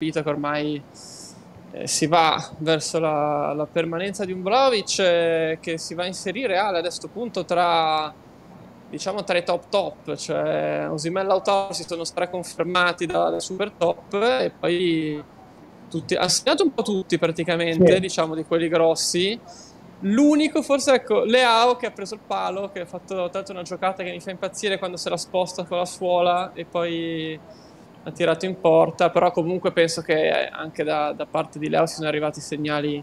capito che ormai eh, si va verso la, la permanenza di un Vlaovic eh, che si va a inserire a questo punto tra diciamo tra i top top, cioè Osimhen e Lautaro si sono straconfermati da, da super top e poi tutti, ha segnato un po' tutti praticamente, sì. diciamo di quelli grossi. L'unico forse ecco Leao che ha preso il palo, che ha fatto tanto una giocata che mi fa impazzire quando se la sposta con la suola e poi ha tirato in porta, però comunque penso che anche da, da parte di Leao siano arrivati segnali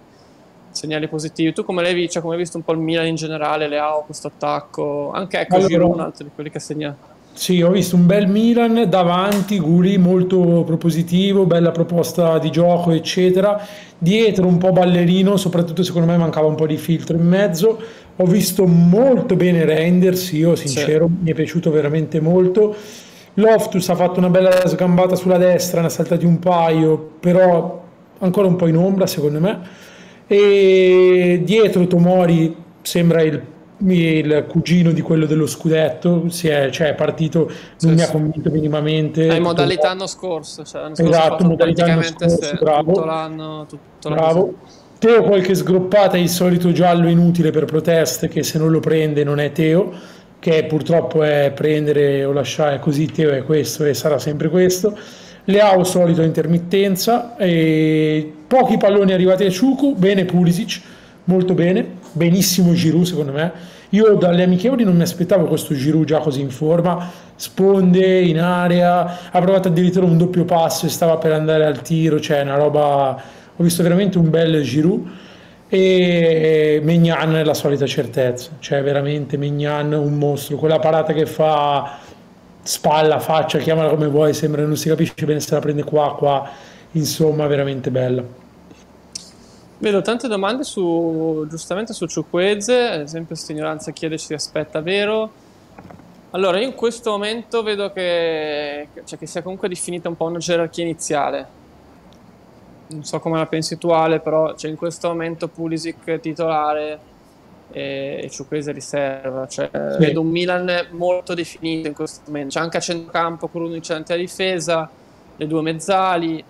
segnali positivi. Tu come l'hai visto? Cioè, come hai visto un po' il Milan in generale, le AO, questo attacco? Anche ecco allora, Giroud, un altro di quelli che segna. Sì, ho visto un bel Milan davanti, Guri molto propositivo, bella proposta di gioco, eccetera. Dietro un po' ballerino, soprattutto secondo me mancava un po' di filtro in mezzo. Ho visto molto bene Renders, io sincero, sì. mi è piaciuto veramente molto. Loftus ha fatto una bella sgambata sulla destra, ne ha saltati un paio, però ancora un po' in ombra secondo me. E dietro Tomori sembra il, il cugino di quello dello scudetto, si è, cioè, è partito, non sì, mi ha convinto minimamente. È modalità anno scorso, cioè l'anno scorso esatto, modalità anno scorso, bravo, tutto l'anno, tutto bravo. Teo qualche sgroppata, il solito giallo inutile per proteste che se non lo prende non è Teo, che purtroppo è prendere o lasciare così, Teo è questo e sarà sempre questo Leao solito intermittenza, pochi palloni arrivati a Ciucu, bene Pulisic, molto bene, benissimo Giroud secondo me. Io dalle amichevoli non mi aspettavo questo Giroud già così in forma, sponde in area, ha provato addirittura un doppio passo e stava per andare al tiro, cioè una roba, ho visto veramente un bel Giroud e Megnan è la solita certezza, cioè veramente Megnan un mostro, quella parata che fa spalla, faccia, chiamala come vuoi, sembra non si capisce bene se la prende qua, qua, insomma, veramente bella. Vedo tante domande su, giustamente su Ciuqueze, ad esempio Stignoranza chiede se si aspetta vero. Allora, io in questo momento vedo che, cioè, che sia comunque definita un po' una gerarchia iniziale. Non so come la pensi tu Ale, però cioè, in questo momento Pulisic titolare, e Ciuquese riserva. Cioè, sì. Vedo un Milan molto definito in questo momento. C'è anche a centrocampo con uno a difesa, le due mezzali,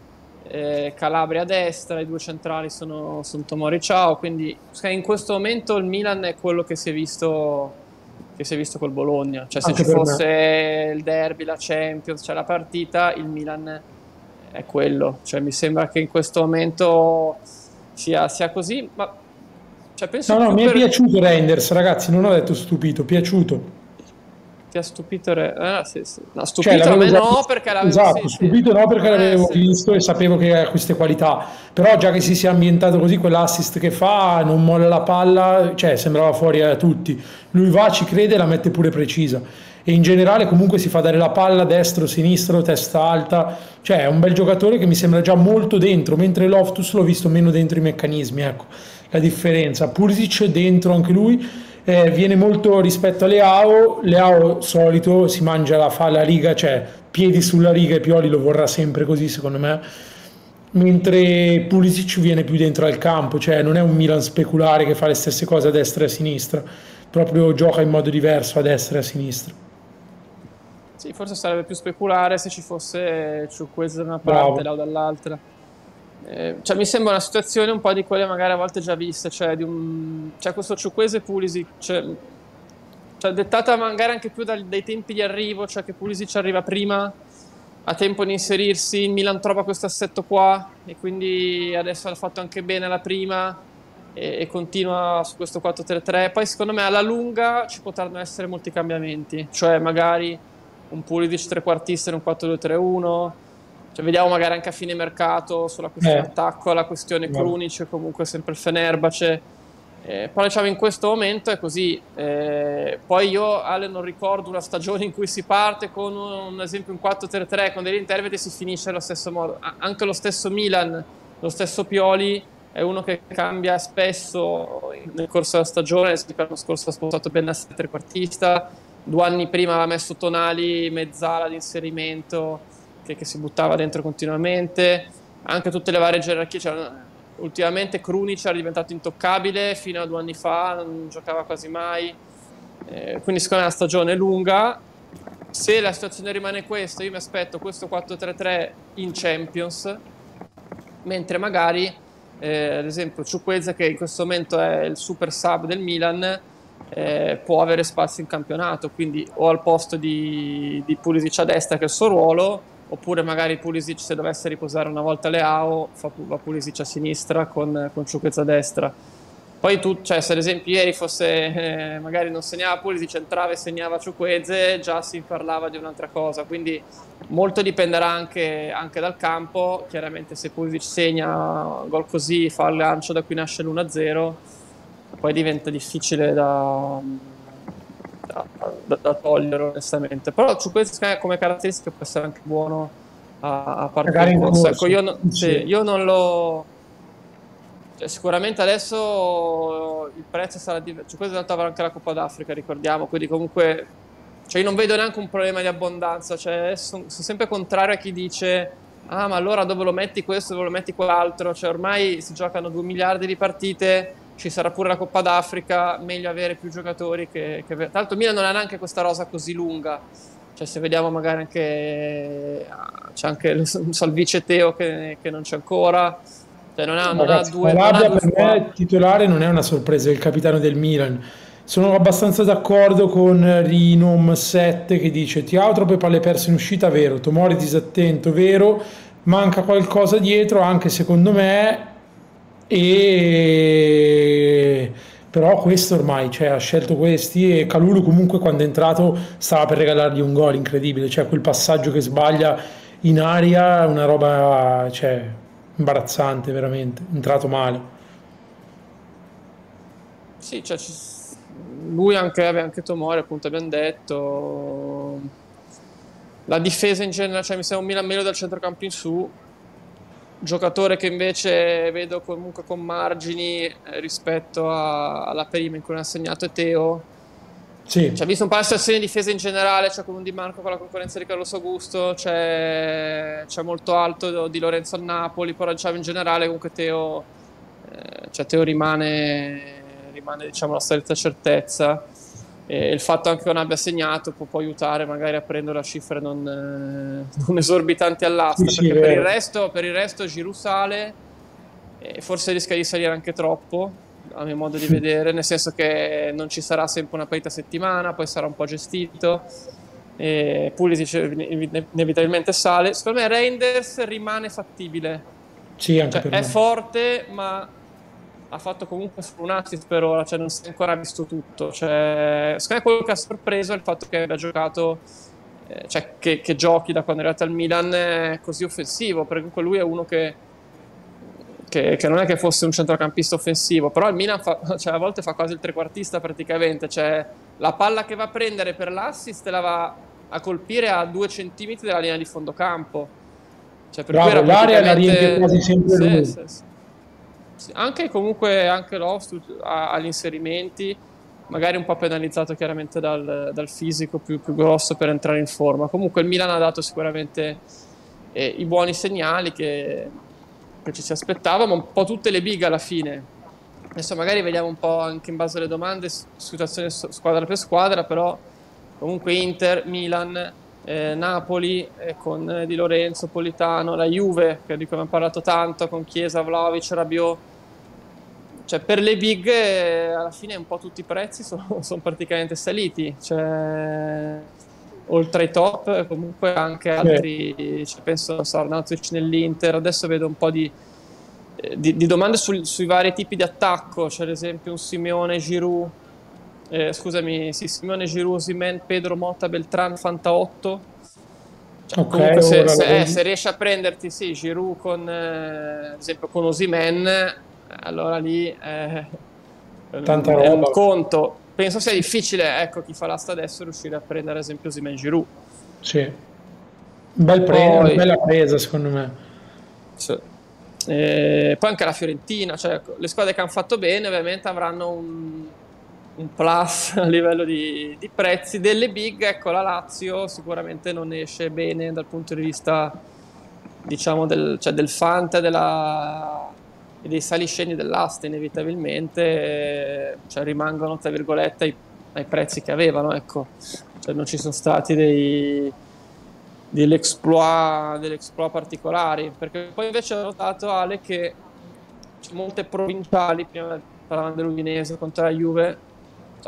eh, Calabria a destra, i due centrali sono, sono Tomori e Ciao. Quindi in questo momento il Milan è quello che si è visto che si è visto col Bologna. Cioè, se anche ci fosse me. il derby, la Champions, cioè la partita, il Milan è quello. Cioè, mi sembra che in questo momento sia, sia così. Ma cioè, no, no, mi per... è piaciuto Renders, ragazzi, non ho detto stupito, piaciuto. Ti ha stupito Re... eh, sì, sì. No, cioè, stupito cioè, a me no perché l'avevo Esatto, sì, stupito no perché eh, l'avevo visto e sapevo che ha queste qualità. Però già che si sia ambientato così, quell'assist che fa, non molla la palla, cioè sembrava fuori a tutti. Lui va, ci crede e la mette pure precisa. E in generale comunque si fa dare la palla destro, sinistro, testa alta. Cioè è un bel giocatore che mi sembra già molto dentro, mentre Loftus l'ho visto meno dentro i meccanismi, ecco la differenza. Pulisic dentro anche lui eh, viene molto rispetto a Leao, Leao solito si mangia la, fa la riga, cioè piedi sulla riga e Pioli lo vorrà sempre così secondo me, mentre Pulisic viene più dentro al campo, cioè non è un Milan speculare che fa le stesse cose a destra e a sinistra, proprio gioca in modo diverso a destra e a sinistra. Sì, forse sarebbe più speculare se ci fosse Ciuquez da una parte Leao dall'altra. Eh, cioè, mi sembra una situazione un po' di quelle magari a volte già viste, cioè, un, cioè questo Ciuquese Pulisic, cioè, cioè, dettata magari anche più dal, dai tempi di arrivo, cioè che Pulisic arriva prima, ha tempo di inserirsi, il Milan trova questo assetto qua e quindi adesso ha fatto anche bene la prima e, e continua su questo 4-3-3. Poi secondo me alla lunga ci potranno essere molti cambiamenti, cioè magari un Pulisic trequartista in un 4-2-3-1 cioè, vediamo magari anche a fine mercato sulla questione eh. attacco, la questione. Krunic, comunque sempre il Fenerbace. Eh, però diciamo in questo momento è così. Eh, poi io, Ale, non ricordo una stagione in cui si parte con un, un esempio un 4-3-3 con degli interpreti e si finisce allo stesso modo. Anche lo stesso Milan, lo stesso Pioli è uno che cambia spesso nel corso della stagione. L'anno scorso ha spostato Benassi trequartista, due anni prima aveva messo Tonali mezzala di inserimento che, che, si buttava dentro continuamente, anche tutte le varie gerarchie. Cioè, ultimamente Krunic era diventato intoccabile, fino a due anni fa non giocava quasi mai. Eh, quindi secondo me la stagione è lunga. Se la situazione rimane questa, io mi aspetto questo 4-3-3 in Champions, mentre magari eh, ad esempio Ciuquezza che in questo momento è il super sub del Milan eh, può avere spazio in campionato quindi o al posto di, di Pulisic a destra che è il suo ruolo oppure magari Pulisic se dovesse riposare una volta Leao fa, va Pulisic a sinistra con, con Ciuquezza a destra. Poi tu, cioè, se ad esempio ieri fosse, eh, magari non segnava Pulisic, entrava e segnava Ciuqueze, già si parlava di un'altra cosa, quindi molto dipenderà anche, anche dal campo, chiaramente se Pulisic segna gol così, fa il lancio da cui nasce l'1-0, poi diventa difficile da, da, da, da togliere onestamente, però Ciuqueze come caratteristica può essere anche buono a, a partire in corsa, ecco, io, no, sì, io non lo cioè, sicuramente adesso il prezzo sarà diverso. Cioè, questo in realtà avrà anche la Coppa d'Africa, ricordiamo. Quindi, comunque, cioè, io non vedo neanche un problema di abbondanza. Cioè, sono, sono sempre contrario a chi dice: Ah, ma allora dove lo metti questo, dove lo metti quell'altro? Cioè, ormai si giocano 2 miliardi di partite. Ci sarà pure la Coppa d'Africa. Meglio avere più giocatori che. che... Tra l'altro, Milan non ha neanche questa rosa così lunga. Cioè, se vediamo magari anche. C'è anche il Salvice Teo che, che non c'è ancora cioè non ha, non Ragazzi, ha due, Calabria per me titolare non è una sorpresa, è il capitano del Milan. Sono abbastanza d'accordo con Rinom 7 che dice ti ha troppe palle perse in uscita, vero, Tomori disattento, vero, manca qualcosa dietro anche secondo me e però questo ormai cioè, ha scelto questi e Calulu comunque quando è entrato stava per regalargli un gol incredibile, cioè quel passaggio che sbaglia in aria, una roba cioè, imbarazzante veramente, entrato male. Sì, cioè, lui anche, anche Tomori appunto abbiamo detto la difesa in genere, cioè mi sembra un Milan meglio dal centrocampo in su giocatore che invece vedo comunque con margini eh, rispetto a, alla prima in cui ha segnato è Teo sì. Cioè, visto un po' la situazione di difesa in generale, cioè con un Di Marco con la concorrenza di Carlos Augusto, c'è, c'è molto alto di Lorenzo al Napoli, però diciamo in generale comunque Teo, eh, cioè Teo rimane, rimane diciamo, la stessa certezza. E il fatto anche che non abbia segnato può, può aiutare magari a prendere la cifre non, eh, non esorbitanti all'asta, sì, perché sì, per, il resto, per il resto Giroud sale e forse rischia di salire anche troppo a mio modo di vedere, nel senso che non ci sarà sempre una partita a settimana, poi sarà un po' gestito. E Pulisic inevitabilmente sale. Secondo me Reinders rimane fattibile. Sì, cioè, è forte, ma ha fatto comunque solo un assist per ora, cioè non si è ancora visto tutto. Cioè, secondo me quello che ha sorpreso è il fatto che abbia giocato, eh, cioè che, che, giochi da quando è arrivato al Milan così offensivo, perché comunque lui è uno che che, che, non è che fosse un centrocampista offensivo, però il Milan fa, cioè, a volte fa quasi il trequartista praticamente, cioè la palla che va a prendere per l'assist la va a colpire a due centimetri dalla linea di fondo campo. Cioè, per Bravo, l'area la riempie quasi sempre sì, lui. Sì, sì. Anche comunque anche Lost agli inserimenti, magari un po' penalizzato chiaramente dal, dal fisico più, più, grosso per entrare in forma. Comunque il Milan ha dato sicuramente eh, i buoni segnali che che ci si aspettava, ma un po' tutte le big alla fine. Adesso magari vediamo un po' anche in base alle domande, situazione squadra per squadra, però comunque Inter, Milan, eh, Napoli eh, con eh, Di Lorenzo, Politano, la Juve, che di cui abbiamo parlato tanto, con Chiesa, Vlaovic, Rabiot. Cioè, per le big eh, alla fine un po' tutti i prezzi sono, sono praticamente saliti. Cioè, oltre ai top, comunque anche altri, cioè, penso a Sarnautic nell'Inter, adesso vedo un po' di, eh, di, di domande sul, sui vari tipi di attacco, c'è ad esempio un Simeone Giroud, eh, scusami, sì, Simeone Giroud, Simen, Pedro Motta, Beltran, Fanta 8. Cioè, okay, comunque se, se, eh, se, riesci a prenderti sì, Giroud con, eh, ad esempio con Osimen, allora lì eh, Tanta è roba. un conto penso sia difficile, ecco, chi fa l'asta adesso riuscire a prendere ad esempio Simen Giroud. Sì. Bel pre- poi, bella presa secondo me. Sì. E poi anche la Fiorentina, cioè le squadre che hanno fatto bene ovviamente avranno un, un plus a livello di, di, prezzi. Delle big, ecco, la Lazio sicuramente non esce bene dal punto di vista, diciamo, del, cioè del fante, della e dei saliscendi dell'asta inevitabilmente cioè, rimangono tra virgolette ai, ai, prezzi che avevano ecco cioè, non ci sono stati dei, degli exploit, particolari, perché poi invece ho notato Ale che molte provinciali, prima parlavamo dell'Udinese contro la Juve,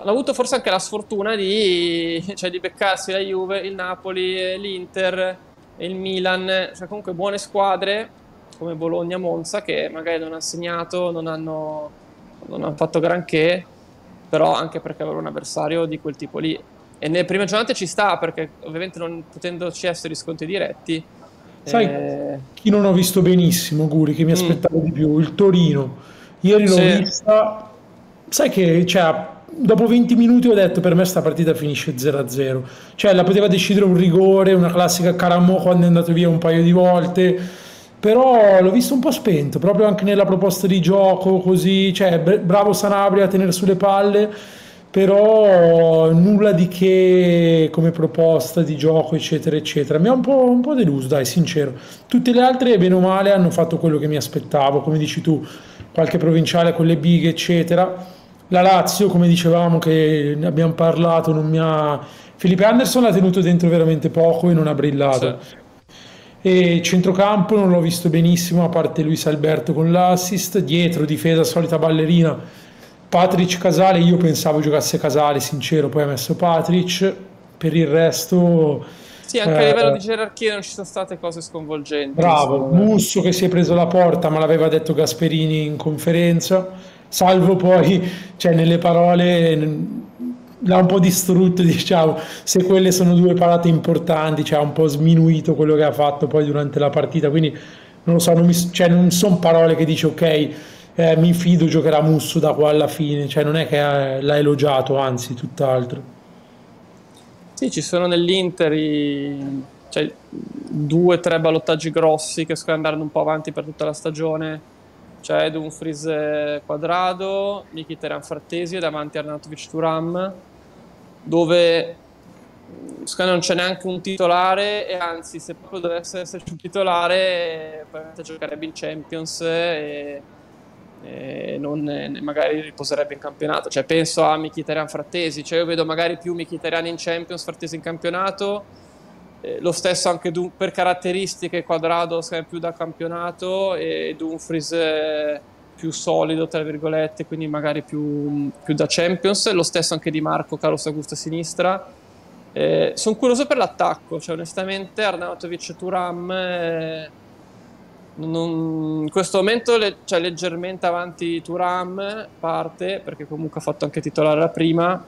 hanno avuto forse anche la sfortuna di, cioè, di beccarsi la Juve, il Napoli, l'Inter, il Milan, cioè comunque buone squadre come Bologna, Monza che magari non hanno segnato, non hanno, non hanno fatto granché, però anche perché avevano un avversario di quel tipo lì. E nelle prime giornate ci sta perché ovviamente non potendoci essere sconti diretti. Sai eh... chi non ho visto benissimo, Guri, che mi mm. aspettavo mm. di più? Il Torino. Ieri l'ho sì. vista, sai che cioè, dopo 20 minuti ho detto per me sta partita finisce 0-0. Cioè la poteva decidere un rigore, una classica Caramo quando è andato via un paio di volte però l'ho visto un po' spento, proprio anche nella proposta di gioco, così, cioè bravo Sanabria a tenere sulle palle, però nulla di che come proposta di gioco, eccetera, eccetera. Mi ha un un po' deluso, dai, sincero. Tutte le altre, bene o male, hanno fatto quello che mi aspettavo, come dici tu, qualche provinciale con le bighe, eccetera. La Lazio, come dicevamo, che ne abbiamo parlato, non mi ha... Felipe Anderson l'ha tenuto dentro veramente poco e non ha brillato. Sì. E centrocampo non l'ho visto benissimo, a parte Luis Alberto con l'assist. Dietro, difesa, solita ballerina. Patrick Casale, io pensavo giocasse Casale, sincero, poi ha messo Patrick. Per il resto... Sì, anche eh, a livello di gerarchia non ci sono state cose sconvolgenti. Bravo, Musso che si è preso la porta, ma l'aveva detto Gasperini in conferenza. Salvo poi, cioè nelle parole l'ha un po' distrutto, diciamo, se quelle sono due parate importanti, cioè ha un po' sminuito quello che ha fatto poi durante la partita, quindi non lo so, non, cioè, non sono parole che dice ok, eh, mi fido, giocherà Musso da qua alla fine, cioè non è che l'ha elogiato, anzi tutt'altro. Sì, ci sono nell'Inter i, cioè, due o tre ballottaggi grossi che andranno un po' avanti per tutta la stagione c'è Dumfries eh, Quadrado, Mkhitaryan Frattesi e davanti Arnautovic Turam dove mm, secondo me non c'è neanche un titolare e anzi se proprio dovesse esserci un titolare probabilmente giocherebbe in Champions e, e non, magari riposerebbe in campionato. Cioè penso a Mkhitaryan Frattesi cioè io vedo magari più Mkhitaryan in Champions Frattesi in campionato eh, lo stesso anche Dun- per caratteristiche Quadrado più da campionato e Dumfries eh, più solido tra virgolette quindi magari più, più, da Champions. Lo stesso anche di Marco Carlos Augusto a sinistra. Eh, sono curioso per l'attacco cioè onestamente Arnautovic e Turam eh, non, in questo momento le, cioè, leggermente avanti Turam parte perché comunque ha fatto anche titolare la prima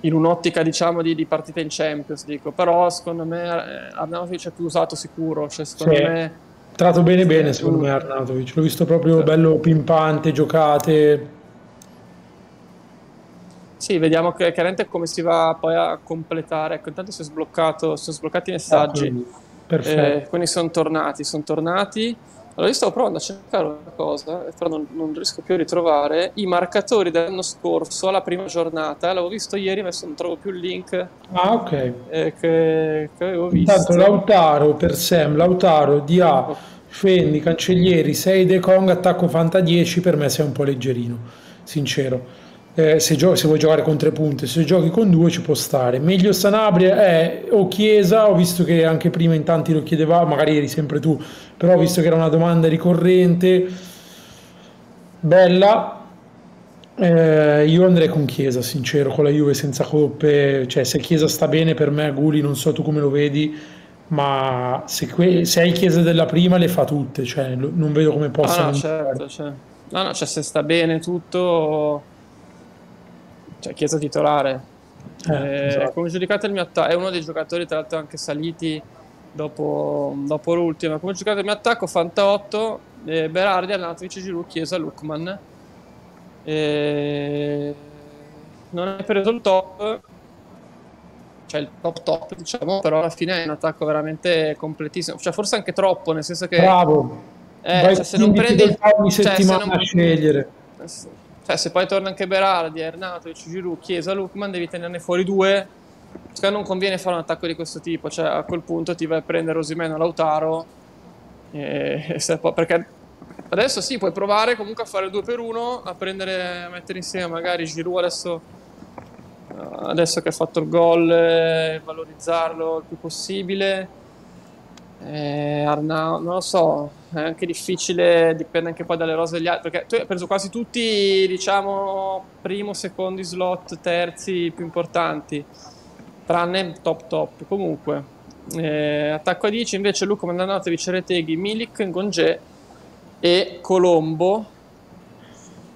in un'ottica diciamo di, di, partita in Champions dico. Però secondo me eh, Arnautovic è più usato sicuro cioè secondo sì. me trattato bene bene secondo me Arnautovic. L'ho visto proprio bello pimpante giocate. Sì vediamo che chiaramente come si va poi a completare. Ecco intanto si è sbloccato sono sbloccati i messaggi. Ah, perfetto. Eh, quindi sono tornati sono tornati allora, io stavo provando a cercare una cosa, però non, non riesco più a ritrovare i marcatori dell'anno scorso alla prima giornata. L'avevo visto ieri, ma adesso non trovo più il link. Ah, ok. Eh, che, che, avevo visto. Intanto Lautaro per Sam, Lautaro, Dia, Fendi, Cancellieri, 6 De Kong, attacco Fanta 10, per me sei un po' leggerino, sincero eh, se, se, vuoi giocare con tre punte, se giochi con due ci può stare. Meglio Sanabria è o Chiesa, ho visto che anche prima in tanti lo chiedevamo, magari eri sempre tu, però ho visto che era una domanda ricorrente. Bella, eh, io andrei con Chiesa, sincero, con la Juve senza coppe, cioè se Chiesa sta bene per me, Guli, non so tu come lo vedi, ma se, que- se hai Chiesa della prima le fa tutte, cioè non vedo come possa... Ah, no, certo, cioè. no, no, cioè se sta bene tutto cioè Chiesa titolare. Eh, eh, esatto. Come giudicate il mio attacco? È uno dei giocatori, tra l'altro, anche saliti dopo, dopo l'ultima. Come giocate il mio attacco? Fanta 8, eh, Berardi, Arnautovic, Giroud, Chiesa, Lukman. Eh, non hai preso il top, cioè il top top, diciamo, però alla fine è un attacco veramente completissimo. Cioè, forse anche troppo, nel senso che. Bravo! Eh, cioè, se non prendi. Cioè, se non... a scegliere. Eh, cioè, se poi torna anche Berardi, Arnautovic, Giroud, Chiesa, Lukman, devi tenerne fuori due. Secondo non conviene fare un attacco di questo tipo. Cioè, a quel punto ti vai a prendere Rosimeno Lautaro. E, e poi, perché adesso sì, puoi provare comunque a fare due per uno, a prendere, a mettere insieme magari Giroud adesso, adesso che ha fatto il gol, eh, valorizzarlo il più possibile. Eh, Arnau, non lo so, è anche difficile, dipende anche poi dalle rose degli altri, perché tu hai preso quasi tutti, diciamo, primo, secondo slot, terzi più importanti, tranne top top. Comunque, eh, attacco a 10 invece Luca Mandanate, Vicereteghi, Milik, Ngonge e Colombo,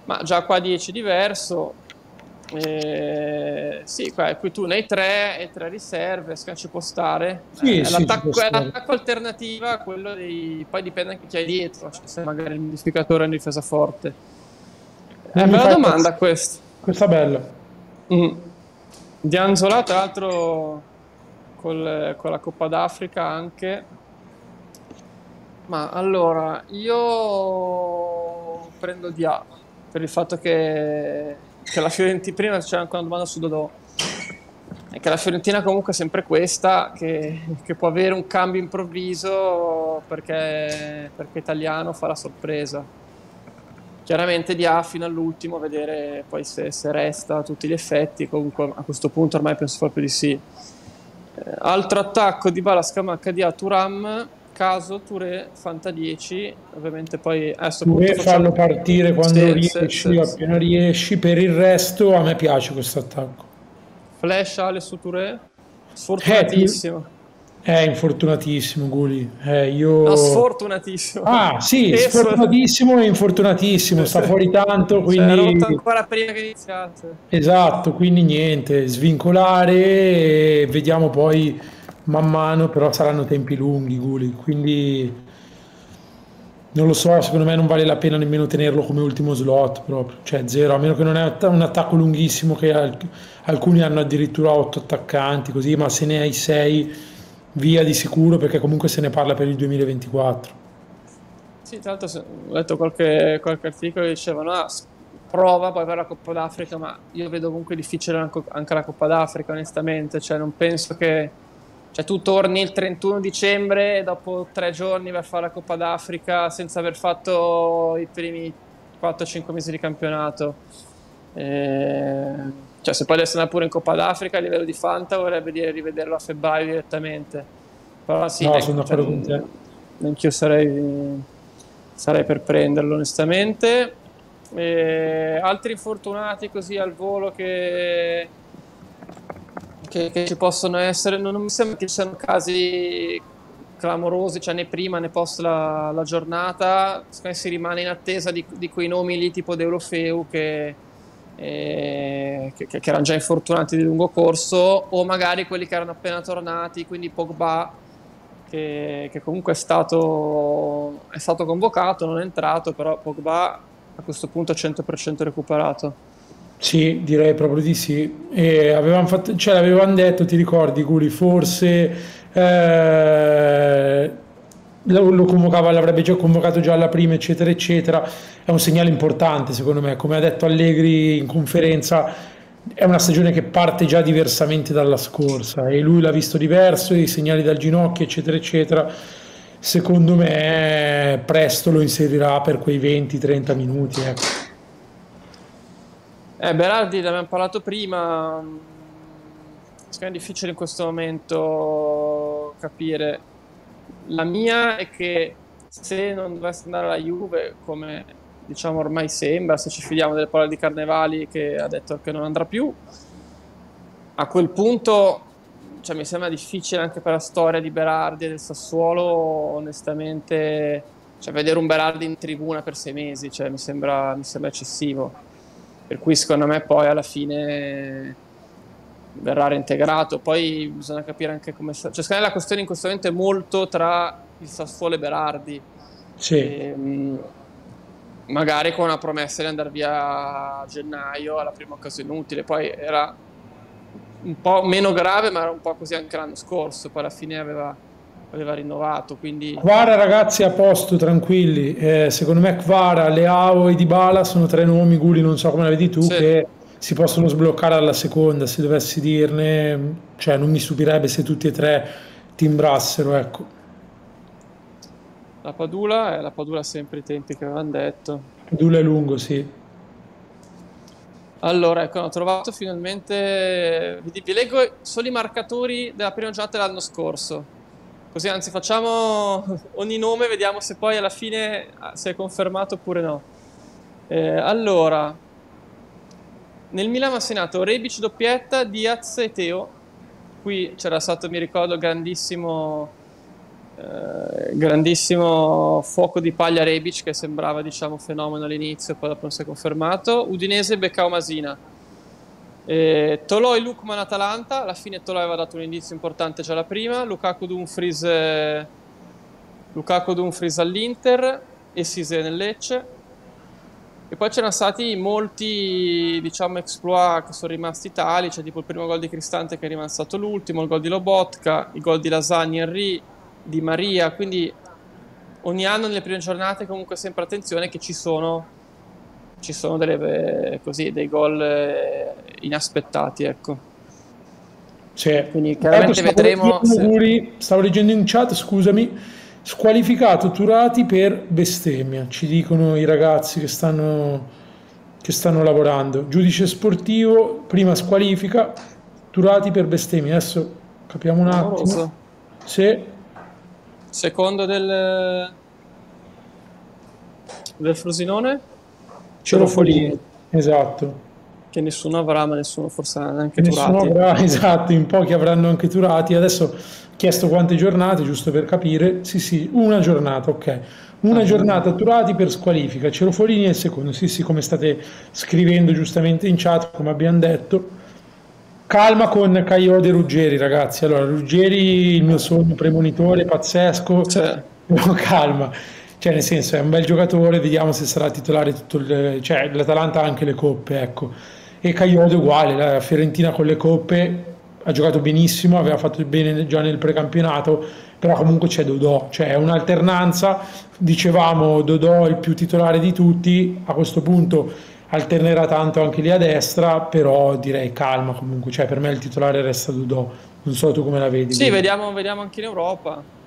ma già qua 10 diverso, eh, sì, qua, qui tu ne hai tre e tre riserve, ci può stare. Sì, eh, sì, l'attacco, è l'attacco alternativa, quello dei... poi dipende anche chi hai dietro, cioè se magari il modificatore è in difesa forte. È una bella domanda questa. Questa è bella. Mm. Dianzola, tra l'altro, col, con la Coppa d'Africa anche. Ma allora, io prendo di A per il fatto che che la Fiorentina prima c'era anche una domanda su Dodò è che la Fiorentina comunque è sempre questa che, che può avere un cambio improvviso perché, perché italiano fa la sorpresa. Chiaramente di A fino all'ultimo a vedere poi se, se, resta a tutti gli effetti comunque a questo punto ormai penso proprio di sì. Eh, altro attacco di Bala Scamacca di A Turam caso Touré Fanta 10 ovviamente poi adesso Touré fallo partire quando sì, riesci sì, appena sì. riesci. Per il resto a me piace questo attacco. Flash Ale su Touré? Sfortunatissimo. È infortunatissimo Guli eh, io... no sfortunatissimo. Ah sì sfortunatissimo e infortunatissimo. Sta fuori tanto cioè, quindi cioè, rotto ancora prima che iniziasse. Esatto quindi niente svincolare e vediamo poi man mano, però saranno tempi lunghi, Guli, quindi non lo so, secondo me non vale la pena nemmeno tenerlo come ultimo slot proprio, cioè zero, a meno che non è un attacco lunghissimo che alcuni hanno addirittura otto attaccanti, così, ma se ne hai sei via di sicuro perché comunque se ne parla per il 2024. Sì, tra l'altro ho letto qualche, qualche articolo che dicevano ah, prova poi per la Coppa d'Africa, ma io vedo comunque difficile anche la Coppa d'Africa onestamente, cioè non penso che cioè tu torni il 31 dicembre e dopo tre giorni vai a fare la Coppa d'Africa senza aver fatto i primi 4-5 mesi di campionato. Eh, cioè se poi adesso andare pure in Coppa d'Africa a livello di Fanta vorrebbe dire rivederlo a febbraio direttamente. Però sì, no, ecco, sono d'accordo cioè, con te. Anch'io sarei, sarei per prenderlo onestamente. Eh, altri infortunati così al volo che che, che ci possono essere, non, non, mi sembra che ci siano casi clamorosi, cioè né prima né post la, la giornata, si rimane in attesa di, di, quei nomi lì tipo Deulofeu che, eh, che, che, erano già infortunati di lungo corso o magari quelli che erano appena tornati, quindi Pogba che, che comunque è stato, è stato convocato, non è entrato, però Pogba a questo punto è 100% recuperato. Sì, direi proprio di sì. E avevamo fatto, cioè, l'avevano detto, ti ricordi, Guri, forse eh, lo, lo, convocava, l'avrebbe già convocato già alla prima, eccetera, eccetera. È un segnale importante, secondo me. Come ha detto Allegri in conferenza, è una stagione che parte già diversamente dalla scorsa e lui l'ha visto diverso, i segnali dal ginocchio, eccetera, eccetera. Secondo me presto lo inserirà per quei 20-30 minuti. Ecco. Eh, Berardi, ne abbiamo parlato prima, è difficile in questo momento capire. La mia è che se non dovesse andare alla Juve, come diciamo ormai sembra, se ci fidiamo delle parole di Carnevali che ha detto che non andrà più, a quel punto cioè, mi sembra difficile anche per la storia di Berardi e del Sassuolo, onestamente, cioè, vedere un Berardi in tribuna per sei mesi, cioè, mi, sembra, mi sembra eccessivo per cui secondo me poi alla fine verrà reintegrato. Poi bisogna capire anche come... Cioè, secondo me la questione in questo momento è molto tra il Sassuolo e Berardi. Sì. E, mm, magari con una promessa di andare via a gennaio alla prima occasione utile. Poi era un po' meno grave, ma era un po' così anche l'anno scorso. Poi alla fine aveva aveva rinnovato. Quindi... Kvara ragazzi a posto, tranquilli. Eh, secondo me Kvara, Leao e Dybala sono tre nomi, Guli non so come la vedi tu, sì. che si possono sbloccare alla seconda, se dovessi dirne, cioè non mi stupirebbe se tutti e tre timbrassero, ecco. La Padula è la Padula sempre i tempi che avevano detto. Padula è lungo, sì. Allora, ecco, ho trovato finalmente. Vi, vi leggo solo i marcatori della prima giornata dell'anno scorso. Così anzi facciamo ogni nome, vediamo se poi alla fine ah, si è confermato oppure no. Eh, allora, nel Milan ha segnato Rebic doppietta, Diaz e Teo. Qui c'era stato, mi ricordo, grandissimo, eh, grandissimo fuoco di paglia Rebic che sembrava diciamo fenomeno all'inizio, poi dopo non si è confermato. Udinese, Beccao Masina. Eh, Toloi Lukman Atalanta, alla fine Toloi aveva dato un indizio importante già la prima, Lukaku Dumfries, eh, Lukaku Dumfries all'Inter e Sise nel Lecce. E poi c'erano stati molti, diciamo, exploit che sono rimasti tali, cioè tipo il primo gol di Cristante che è rimasto l'ultimo, il gol di Lobotka, il gol di Lasagna Henry, di Maria, quindi ogni anno nelle prime giornate comunque sempre attenzione che ci sono ci sono delle, così, dei gol eh, inaspettati, ecco. Cioè, Quindi chiaramente ecco, vedremo. Auguri, se... Stavo leggendo in chat, scusami. Squalificato Turati per bestemmia, ci dicono i ragazzi che stanno, che stanno lavorando. Giudice sportivo, prima squalifica, Turati per bestemmia. Adesso capiamo un attimo. Se... Secondo del, del Frosinone? Cerofolini. Esatto. Che nessuno avrà, ma nessuno forse neanche nessuno turati. Avrà, esatto, in pochi avranno anche turati. Adesso ho chiesto quante giornate, giusto per capire. Sì, sì, una giornata, ok. Una ah, giornata turati per squalifica. Cerofolini è il secondo. Sì, sì, come state scrivendo giustamente in chat, come abbiamo detto. Calma con Coyote Ruggeri, ragazzi. Allora, Ruggeri, il mio sogno premonitore, pazzesco. Cioè. Calma cioè nel senso è un bel giocatore, vediamo se sarà titolare tutto il... cioè l'Atalanta ha anche le coppe, ecco. E Caiodo uguale, la Fiorentina con le coppe ha giocato benissimo, aveva fatto bene già nel precampionato, però comunque c'è Dodò, cioè è un'alternanza, dicevamo Dodò il più titolare di tutti, a questo punto alternerà tanto anche lì a destra, però direi calma comunque, cioè per me il titolare resta Dodò, non so tu come la vedi. Sì, vediamo, vediamo anche in Europa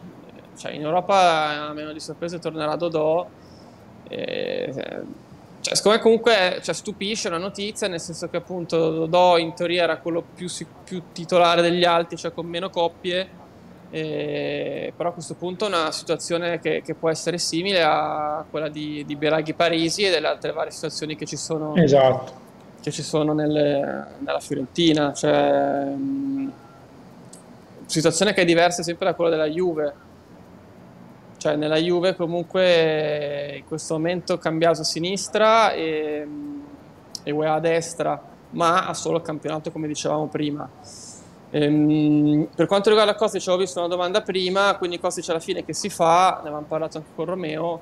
cioè in Europa a meno di sorprese tornerà Dodò. E, cioè, secondo me comunque cioè, stupisce una notizia, nel senso che appunto Dodò in teoria era quello più, più titolare degli altri, cioè con meno coppie. Eh, però a questo punto è una situazione che, che, può essere simile a quella di, di Beraghi Parisi e delle altre varie situazioni che ci sono, esatto. che ci sono nelle, nella Fiorentina. Cioè, mh, situazione che è diversa sempre da quella della Juve cioè nella Juve comunque in questo momento cambiato a sinistra e, e UEA a destra, ma ha solo il campionato come dicevamo prima. Ehm, per quanto riguarda Costi, ci avevo visto una domanda prima, quindi Costi alla fine che si fa, ne avevamo parlato anche con Romeo,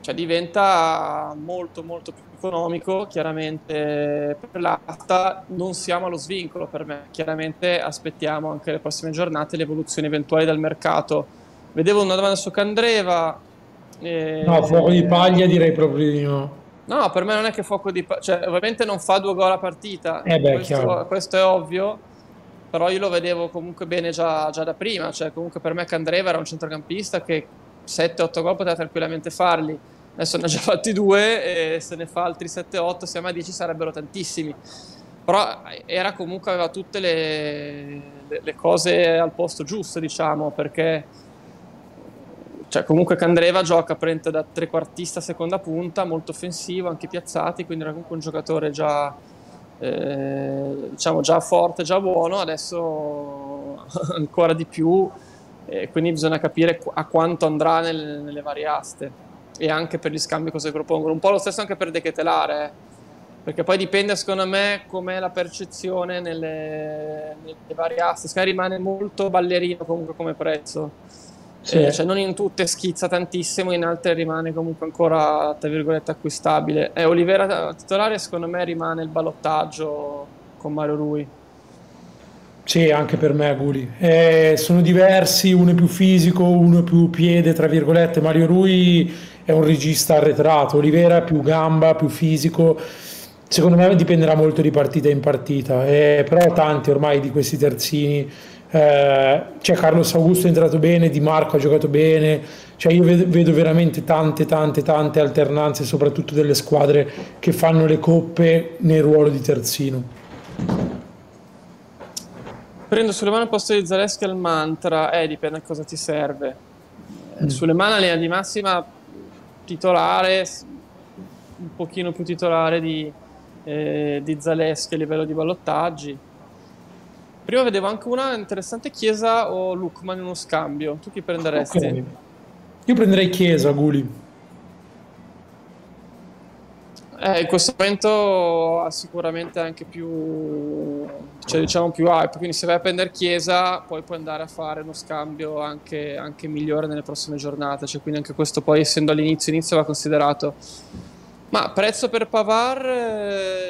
cioè diventa molto molto più economico, chiaramente per l'asta. Non siamo allo svincolo per me, chiaramente aspettiamo anche le prossime giornate le evoluzioni eventuali del mercato Vedevo una domanda su Candreva. E... No, fuoco di paglia direi proprio di no. No, per me non è che fuoco di paglia, cioè ovviamente non fa due gol a partita, eh beh, questo, questo, è ovvio, però io lo vedevo comunque bene già, già, da prima, cioè comunque per me Candreva era un centrocampista che 7-8 gol poteva tranquillamente farli, adesso ne ha già fatti due e se ne fa altri 7-8, siamo a 10 sarebbero tantissimi, però era comunque, aveva tutte le, le, le cose al posto giusto diciamo, perché cioè, comunque Candreva gioca prende da trequartista seconda punta, molto offensivo, anche piazzati, quindi era comunque un giocatore già, eh, diciamo già forte, già buono, adesso ancora di più, e quindi bisogna capire a quanto andrà nelle, nelle varie aste e anche per gli scambi cosa propongono. Un po' lo stesso anche per Dechetelare, eh, perché poi dipende secondo me com'è la percezione nelle, nelle varie aste, se rimane molto ballerino comunque come prezzo sì. Eh, cioè non in tutte schizza tantissimo, in altre rimane comunque ancora tra virgolette acquistabile. Eh, Olivera titolare secondo me rimane il ballottaggio con Mario Rui. Sì, anche per me Guli. Eh, sono diversi, uno è più fisico, uno è più piede, tra virgolette. Mario Rui è un regista arretrato, Olivera è più gamba, più fisico. Secondo me dipenderà molto di partita in partita, eh, però tanti ormai di questi terzini eh, cioè Carlos Augusto è entrato bene, Di Marco ha giocato bene, cioè io vedo, vedo, veramente tante tante tante alternanze, soprattutto delle squadre che fanno le coppe nel ruolo di terzino. Prendo sulle mani al posto di Zaleschi al mantra, eh, dipende da cosa ti serve. Mm. Sulle mani linea di massima titolare, un pochino più titolare di, eh, di Zaleschi a livello di ballottaggi. Prima vedevo anche una interessante Chiesa o Lukman in uno scambio. Tu chi prenderesti? Okay. Io prenderei Chiesa, Guli. Eh, in questo momento ha sicuramente anche più, cioè diciamo più hype, quindi se vai a prendere Chiesa poi puoi andare a fare uno scambio anche, anche migliore nelle prossime giornate, cioè, quindi anche questo poi essendo all'inizio, inizio va considerato. Ma prezzo per Pavar, eh,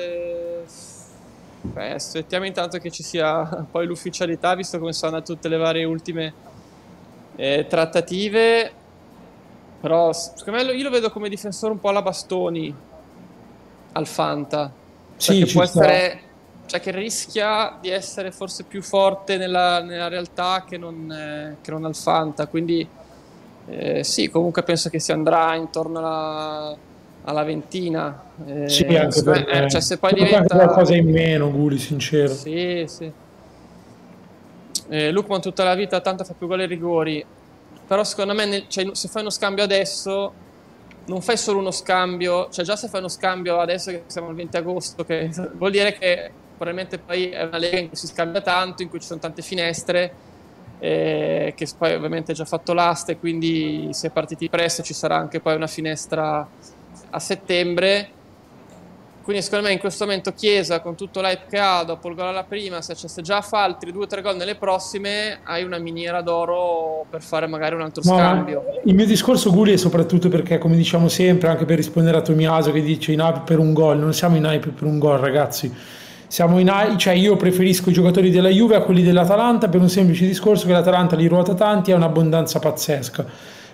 beh, aspettiamo intanto che ci sia poi l'ufficialità, visto come sono andate tutte le varie ultime eh, trattative, però secondo me io lo vedo come difensore un po' alla Bastoni, al Fanta. Sì, perché può essere, cioè che rischia di essere forse più forte nella, nella realtà che non, eh, che non, al Fanta. Quindi eh, sì, comunque penso che si andrà intorno alla, alla ventina. Eh, sì, anche per, eh, cioè, se poi diventa qualcosa in meno, Guli, sincero. Sì, sì. Eh, Lukman tutta la vita tanto fa più gol ai rigori. Però secondo me nel, cioè, se fai uno scambio adesso non fai solo uno scambio, cioè già se fai uno scambio adesso che siamo al 20 agosto, che vuol dire che probabilmente poi è una lega in cui si scambia tanto, in cui ci sono tante finestre, eh, che poi ovviamente è già fatto l'asta e quindi se è partiti presto ci sarà anche poi una finestra a settembre quindi secondo me in questo momento Chiesa con tutto l'hype che ha dopo il gol alla prima, se, cioè, se già fa altri due o tre gol nelle prossime, hai una miniera d'oro per fare magari un altro no, scambio. Il mio discorso Guli è soprattutto perché, come diciamo sempre, anche per rispondere a Tomiaso che dice in hype per un gol, non siamo in hype per un gol ragazzi. Siamo in hype, cioè io preferisco i giocatori della Juve a quelli dell'Atalanta per un semplice discorso che l'Atalanta li ruota tanti e ha un'abbondanza pazzesca.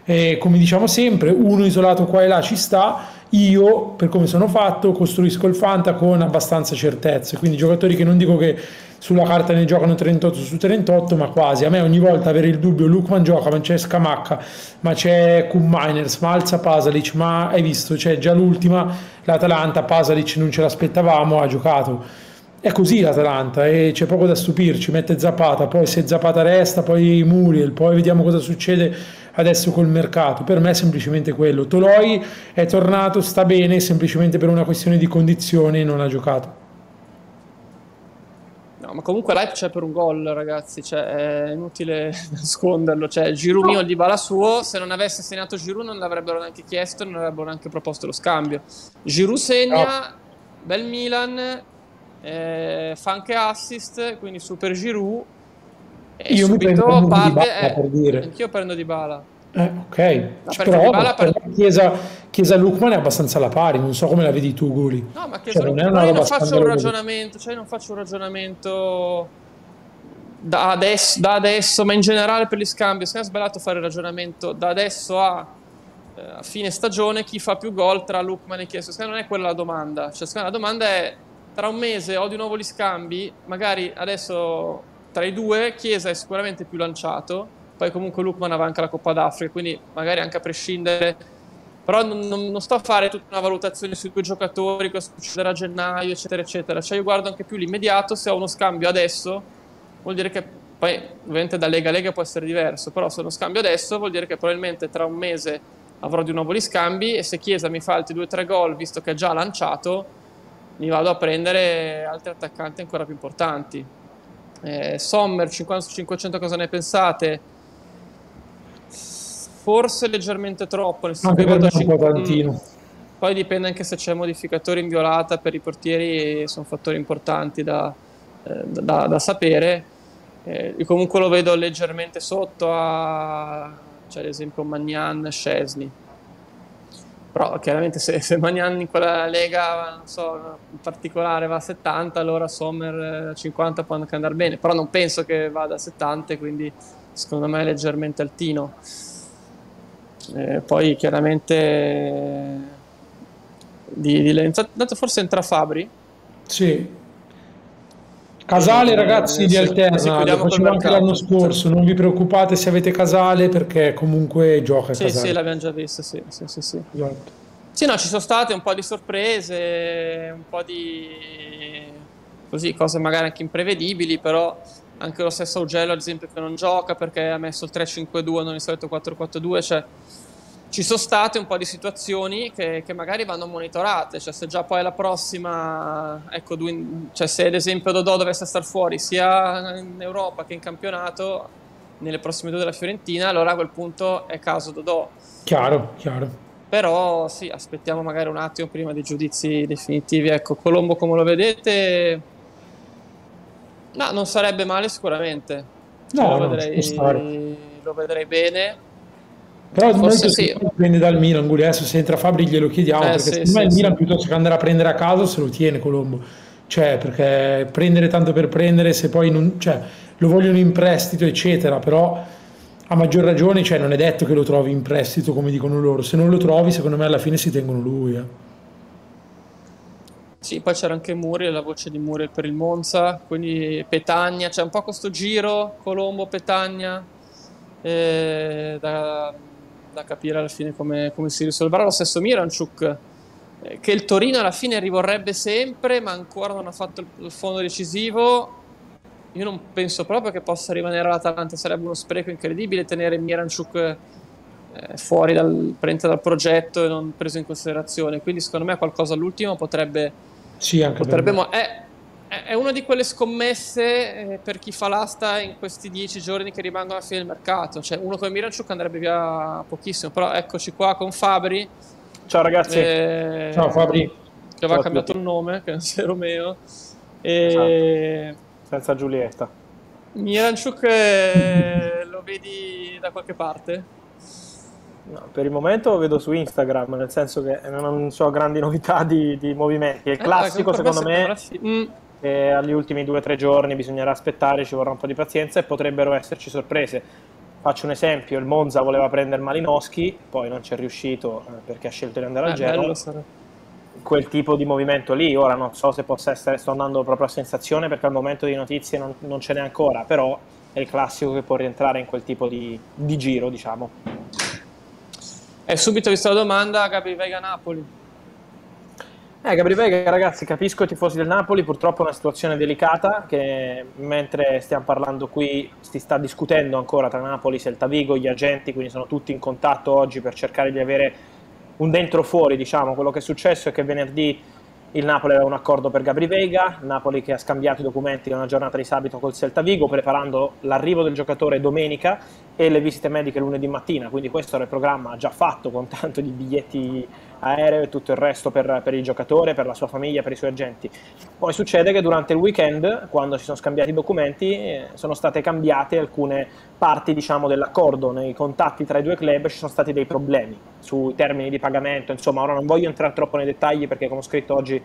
E, come diciamo sempre, uno isolato qua e là ci sta, io, per come sono fatto, costruisco il Fanta con abbastanza certezze. Quindi giocatori che non dico che sulla carta ne giocano 38 su 38, ma quasi. A me ogni volta avere il dubbio, Lukman gioca, ma c'è Scamacca, ma c'è Q Miners, ma alza Pasalic, ma hai visto, c'è già l'ultima, l'Atalanta, Pasalic non ce l'aspettavamo, ha giocato. È così l'Atalanta e c'è poco da stupirci, mette Zapata, poi se Zapata resta, poi Muriel, poi vediamo cosa succede adesso col mercato. Per me è semplicemente quello. Toloi è tornato, sta bene, semplicemente per una questione di condizioni non ha giocato. No, ma comunque l'hype c'è per un gol, ragazzi, cioè, è inutile nasconderlo. Cioè, Giroud mio di bala suo, se non avesse segnato Giroud non l'avrebbero neanche chiesto, non avrebbero neanche proposto lo scambio. Giroud segna, no. bel Milan, eh, fa anche assist, quindi super Giroud e Io subito mi prendo parte, di Bala, eh, per dire. Anch'io prendo di Bala. Eh, ok, no, però Bala per... Chiesa, Chiesa Lukman è abbastanza alla pari, non so come la vedi tu Guli. No, ma Chiesa cioè, non, è una non faccio un ragionamento, cioè non faccio un ragionamento da adesso, da adesso, ma in generale per gli scambi, se è sbagliato fare il ragionamento da adesso a, eh, a fine stagione chi fa più gol tra Lukman e Chiesa, secondo me non è quella la domanda, cioè secondo me la domanda è tra un mese ho di nuovo gli scambi, magari adesso tra i due Chiesa è sicuramente più lanciato, poi comunque Lukman aveva anche la Coppa d'Africa, quindi magari anche a prescindere, però non, non, non sto a fare tutta una valutazione sui due giocatori, cosa succederà a gennaio, eccetera, eccetera, cioè io guardo anche più l'immediato, se ho uno scambio adesso vuol dire che poi ovviamente da Lega a Lega può essere diverso, però se ho uno scambio adesso vuol dire che probabilmente tra un mese avrò di nuovo gli scambi e se Chiesa mi fa altri 2-3 gol, visto che è già lanciato, mi vado a prendere altri attaccanti ancora più importanti. Eh, Sommer 50 su 500 cosa ne pensate? Forse leggermente troppo, nel senso che vado a 50. Poi dipende anche se c'è modificatore in violata per i portieri, sono fattori importanti da, eh, da, da sapere. Eh, io comunque lo vedo leggermente sotto a, cioè, ad esempio, Magnan, Scesni però chiaramente se, se Magnan in quella lega, non so, in particolare va a 70, allora Sommer a 50 può anche andare bene, però non penso che vada a 70, quindi secondo me è leggermente altino. Eh, poi chiaramente di, di forse entra Fabri. Sì, Casale, ragazzi, di Alterna, lo facevo anche l'anno scorso. Non vi preoccupate se avete Casale perché comunque gioca. Sì, Casale. sì, l'abbiamo già visto. Sì, sì, sì, sì. Esatto. sì, no, ci sono state un po' di sorprese, un po' di così, cose magari anche imprevedibili, però anche lo stesso Augello ad esempio che non gioca perché ha messo il 3-5-2 non il solito 4-4-2 cioè ci sono state un po' di situazioni che, che, magari vanno monitorate, cioè se già poi la prossima, ecco, due, cioè se ad esempio Dodò dovesse star fuori sia in Europa che in campionato, nelle prossime due della Fiorentina, allora a quel punto è caso Dodò. Chiaro, chiaro. Però sì, aspettiamo magari un attimo prima dei giudizi definitivi. Ecco, Colombo come lo vedete? No, non sarebbe male sicuramente. Cioè, no, lo, vedrei, lo vedrei bene però al momento sì. prende dal Milan, Gulli, adesso se entra Fabri glielo chiediamo, eh, perché sì, secondo me il Milan piuttosto che andare a prendere a caso se lo tiene Colombo. Cioè, perché prendere tanto per prendere, se poi non, cioè, lo vogliono in prestito, eccetera, però a maggior ragione cioè, non è detto che lo trovi in prestito, come dicono loro. Se non lo trovi, secondo me alla fine si tengono lui. Eh. Sì, poi c'era anche Muriel, la voce di Muriel per il Monza, quindi Petagna, c'è un po' questo giro, Colombo, Petagna, eh, da, da capire alla fine come, come si risolverà. Lo stesso Miranchuk, eh, che il Torino alla fine rivorrebbe sempre, ma ancora non ha fatto il, il fondo decisivo. Io non penso proprio che possa rimanere all'Atalanta, sarebbe uno spreco incredibile tenere Miranchuk eh, fuori dal, dal progetto e non preso in considerazione. Quindi secondo me qualcosa all'ultimo potrebbe... Sì, anche potrebbe mo- è, è una di quelle scommesse eh, per chi fa l'asta in questi dieci giorni che rimangono alla fine del mercato. Cioè, uno come Miranchuk andrebbe via pochissimo, però eccoci qua con Fabri. Ciao ragazzi. Eh, Ciao Fabri. Che aveva cambiato il nome, che non sei Romeo. E... Esatto. Senza Giulietta. Miranchuk eh, lo vedi da qualche parte? No, per il momento lo vedo su Instagram, nel senso che non so grandi novità di, di movimenti. È eh, classico, secondo me, mm e agli ultimi due o tre giorni bisognerà aspettare, ci vorrà un po' di pazienza e potrebbero esserci sorprese. Faccio un esempio, il Monza voleva prendere Malinowski, poi non ci è riuscito eh, perché ha scelto di andare al eh, Genoa. Quel tipo di movimento lì, ora non so se possa essere, sto andando proprio a sensazione perché al momento di notizie non, non ce n'è ancora, però è il classico che può rientrare in quel tipo di, di giro, diciamo. E subito visto la domanda, Gabri Vega Napoli. Eh, Gabri Vega, ragazzi, capisco i tifosi del Napoli, purtroppo è una situazione delicata che mentre stiamo parlando qui si sta discutendo ancora tra Napoli, Selta Vigo, gli agenti, quindi sono tutti in contatto oggi per cercare di avere un dentro fuori, diciamo, quello che è successo è che venerdì il Napoli aveva un accordo per Gabri Vega, Napoli che ha scambiato i documenti in una giornata di sabato col Celta Vigo, preparando l'arrivo del giocatore domenica e le visite mediche lunedì mattina, quindi questo era il programma già fatto con tanto di biglietti aereo e tutto il resto per, per, il giocatore, per la sua famiglia, per i suoi agenti. Poi succede che durante il weekend, quando si sono scambiati i documenti, eh, sono state cambiate alcune parti diciamo, dell'accordo. Nei contatti tra i due club ci sono stati dei problemi sui termini di pagamento. Insomma, ora non voglio entrare troppo nei dettagli perché, come ho scritto oggi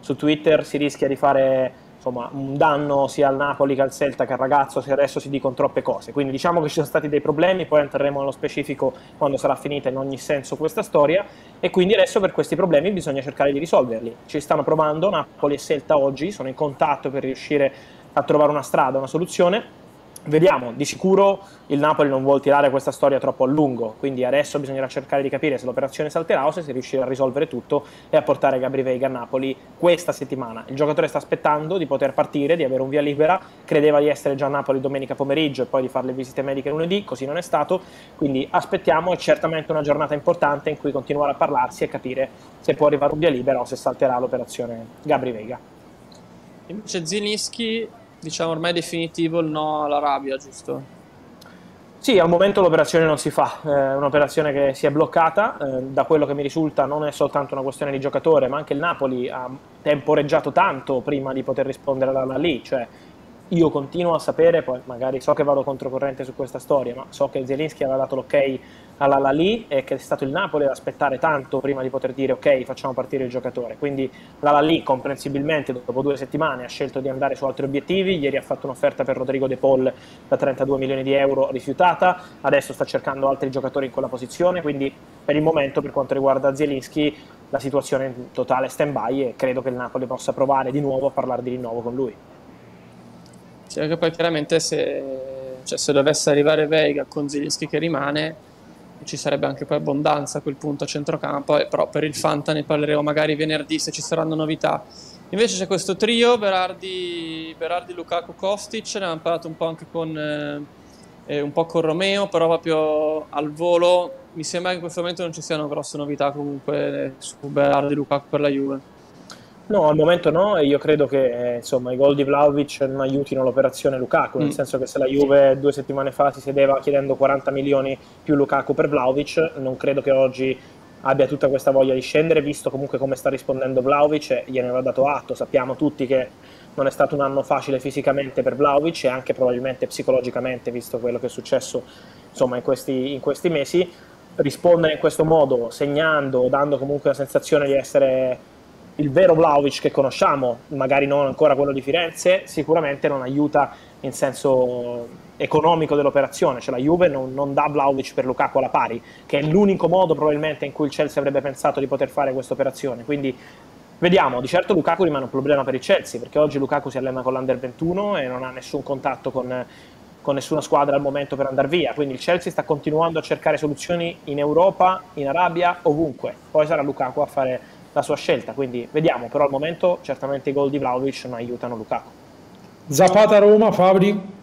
su Twitter, si rischia di fare insomma, un danno sia al Napoli che al Celta che al ragazzo se adesso si dicono troppe cose. Quindi diciamo che ci sono stati dei problemi, poi entreremo nello specifico quando sarà finita in ogni senso questa storia e quindi adesso per questi problemi bisogna cercare di risolverli. Ci stanno provando, Napoli e Celta oggi sono in contatto per riuscire a trovare una strada, una soluzione Vediamo, di sicuro il Napoli non vuole tirare questa storia troppo a lungo, quindi adesso bisognerà cercare di capire se l'operazione salterà o se si riuscirà a risolvere tutto e a portare Gabri Veiga a Napoli questa settimana. Il giocatore sta aspettando di poter partire, di avere un via libera, credeva di essere già a Napoli domenica pomeriggio e poi di fare le visite mediche lunedì, così non è stato, quindi aspettiamo, è certamente una giornata importante in cui continuare a parlarsi e capire se può arrivare un via libera o se salterà l'operazione Gabri Veiga. Invece Zinischi diciamo ormai definitivo il no all'Arabia, giusto? Sì, al momento l'operazione non si fa, è un'operazione che si è bloccata, eh, da quello che mi risulta non è soltanto una questione di giocatore, ma anche il Napoli ha temporeggiato tanto prima di poter rispondere alla lì, cioè io continuo a sapere, poi magari so che vado controcorrente su questa storia, ma so che Zelinski aveva dato l'ok all'Alali e che è stato il Napoli ad aspettare tanto prima di poter dire ok facciamo partire il giocatore quindi l'Alali comprensibilmente dopo due settimane ha scelto di andare su altri obiettivi. Ieri ha fatto un'offerta per Rodrigo De Paul da 32 milioni di euro rifiutata. Adesso sta cercando altri giocatori in quella posizione. Quindi per il momento per quanto riguarda Zielinski la situazione è in totale stand by e credo che il Napoli possa provare di nuovo a parlare di rinnovo con lui. Sì, perché poi chiaramente se, cioè, se dovesse arrivare Veiga con Zielinski che rimane ci sarebbe anche poi abbondanza a quel punto a centrocampo, eh, però per il Fanta ne parleremo magari venerdì se ci saranno novità. Invece c'è questo trio, Berardi, Berardi Lukaku, Kostic, ne abbiamo parlato un po' anche con, eh, eh, un po' con Romeo, però proprio al volo mi sembra che in questo momento non ci siano grosse novità comunque su Berardi Lukaku per la Juve. No, al momento no, e io credo che insomma, i gol di Vlaovic non aiutino l'operazione Lukaku, nel mm. senso che se la Juve due settimane fa si sedeva chiedendo 40 milioni più Lukaku per Vlaovic, non credo che oggi abbia tutta questa voglia di scendere, visto comunque come sta rispondendo Vlaovic, e gliene aveva dato atto, sappiamo tutti che non è stato un anno facile fisicamente per Vlaovic e anche probabilmente psicologicamente, visto quello che è successo insomma, in, questi, in questi mesi, rispondere in questo modo, segnando, dando comunque la sensazione di essere il vero Vlaovic che conosciamo, magari non ancora quello di Firenze, sicuramente non aiuta in senso economico dell'operazione, cioè la Juve non, non dà Vlaovic per Lukaku alla pari, che è l'unico modo probabilmente in cui il Chelsea avrebbe pensato di poter fare questa operazione, quindi vediamo, di certo Lukaku rimane un problema per il Chelsea, perché oggi Lukaku si allena con l'Under 21 e non ha nessun contatto con, con nessuna squadra al momento per andare via, quindi il Chelsea sta continuando a cercare soluzioni in Europa, in Arabia, ovunque, poi sarà Lukaku a fare la sua scelta, quindi vediamo, però al momento certamente i gol di Vlaovic non aiutano Lukaku. Zapata Roma, Fabri?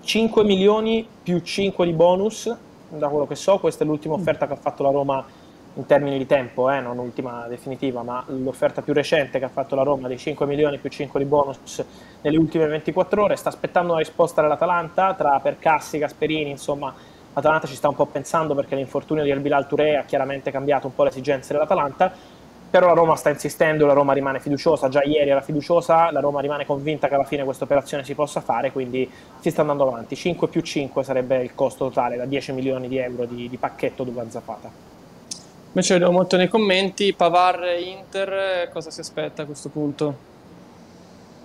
5 milioni più 5 di bonus, da quello che so, questa è l'ultima offerta che ha fatto la Roma in termini di tempo, eh, non l'ultima definitiva, ma l'offerta più recente che ha fatto la Roma di 5 milioni più 5 di bonus nelle ultime 24 ore, sta aspettando una risposta dall'Atalanta tra Percassi, Gasperini, insomma l'Atalanta ci sta un po' pensando perché l'infortunio di El Bilal Touré ha chiaramente cambiato un po' le esigenze dell'Atalanta, però la Roma sta insistendo, la Roma rimane fiduciosa, già ieri era fiduciosa, la Roma rimane convinta che alla fine questa operazione si possa fare, quindi si sta andando avanti. 5 più 5 sarebbe il costo totale da 10 milioni di euro di, di pacchetto Dugan Zapata. Invece vedo molto nei commenti, Pavar Inter, cosa si aspetta a questo punto?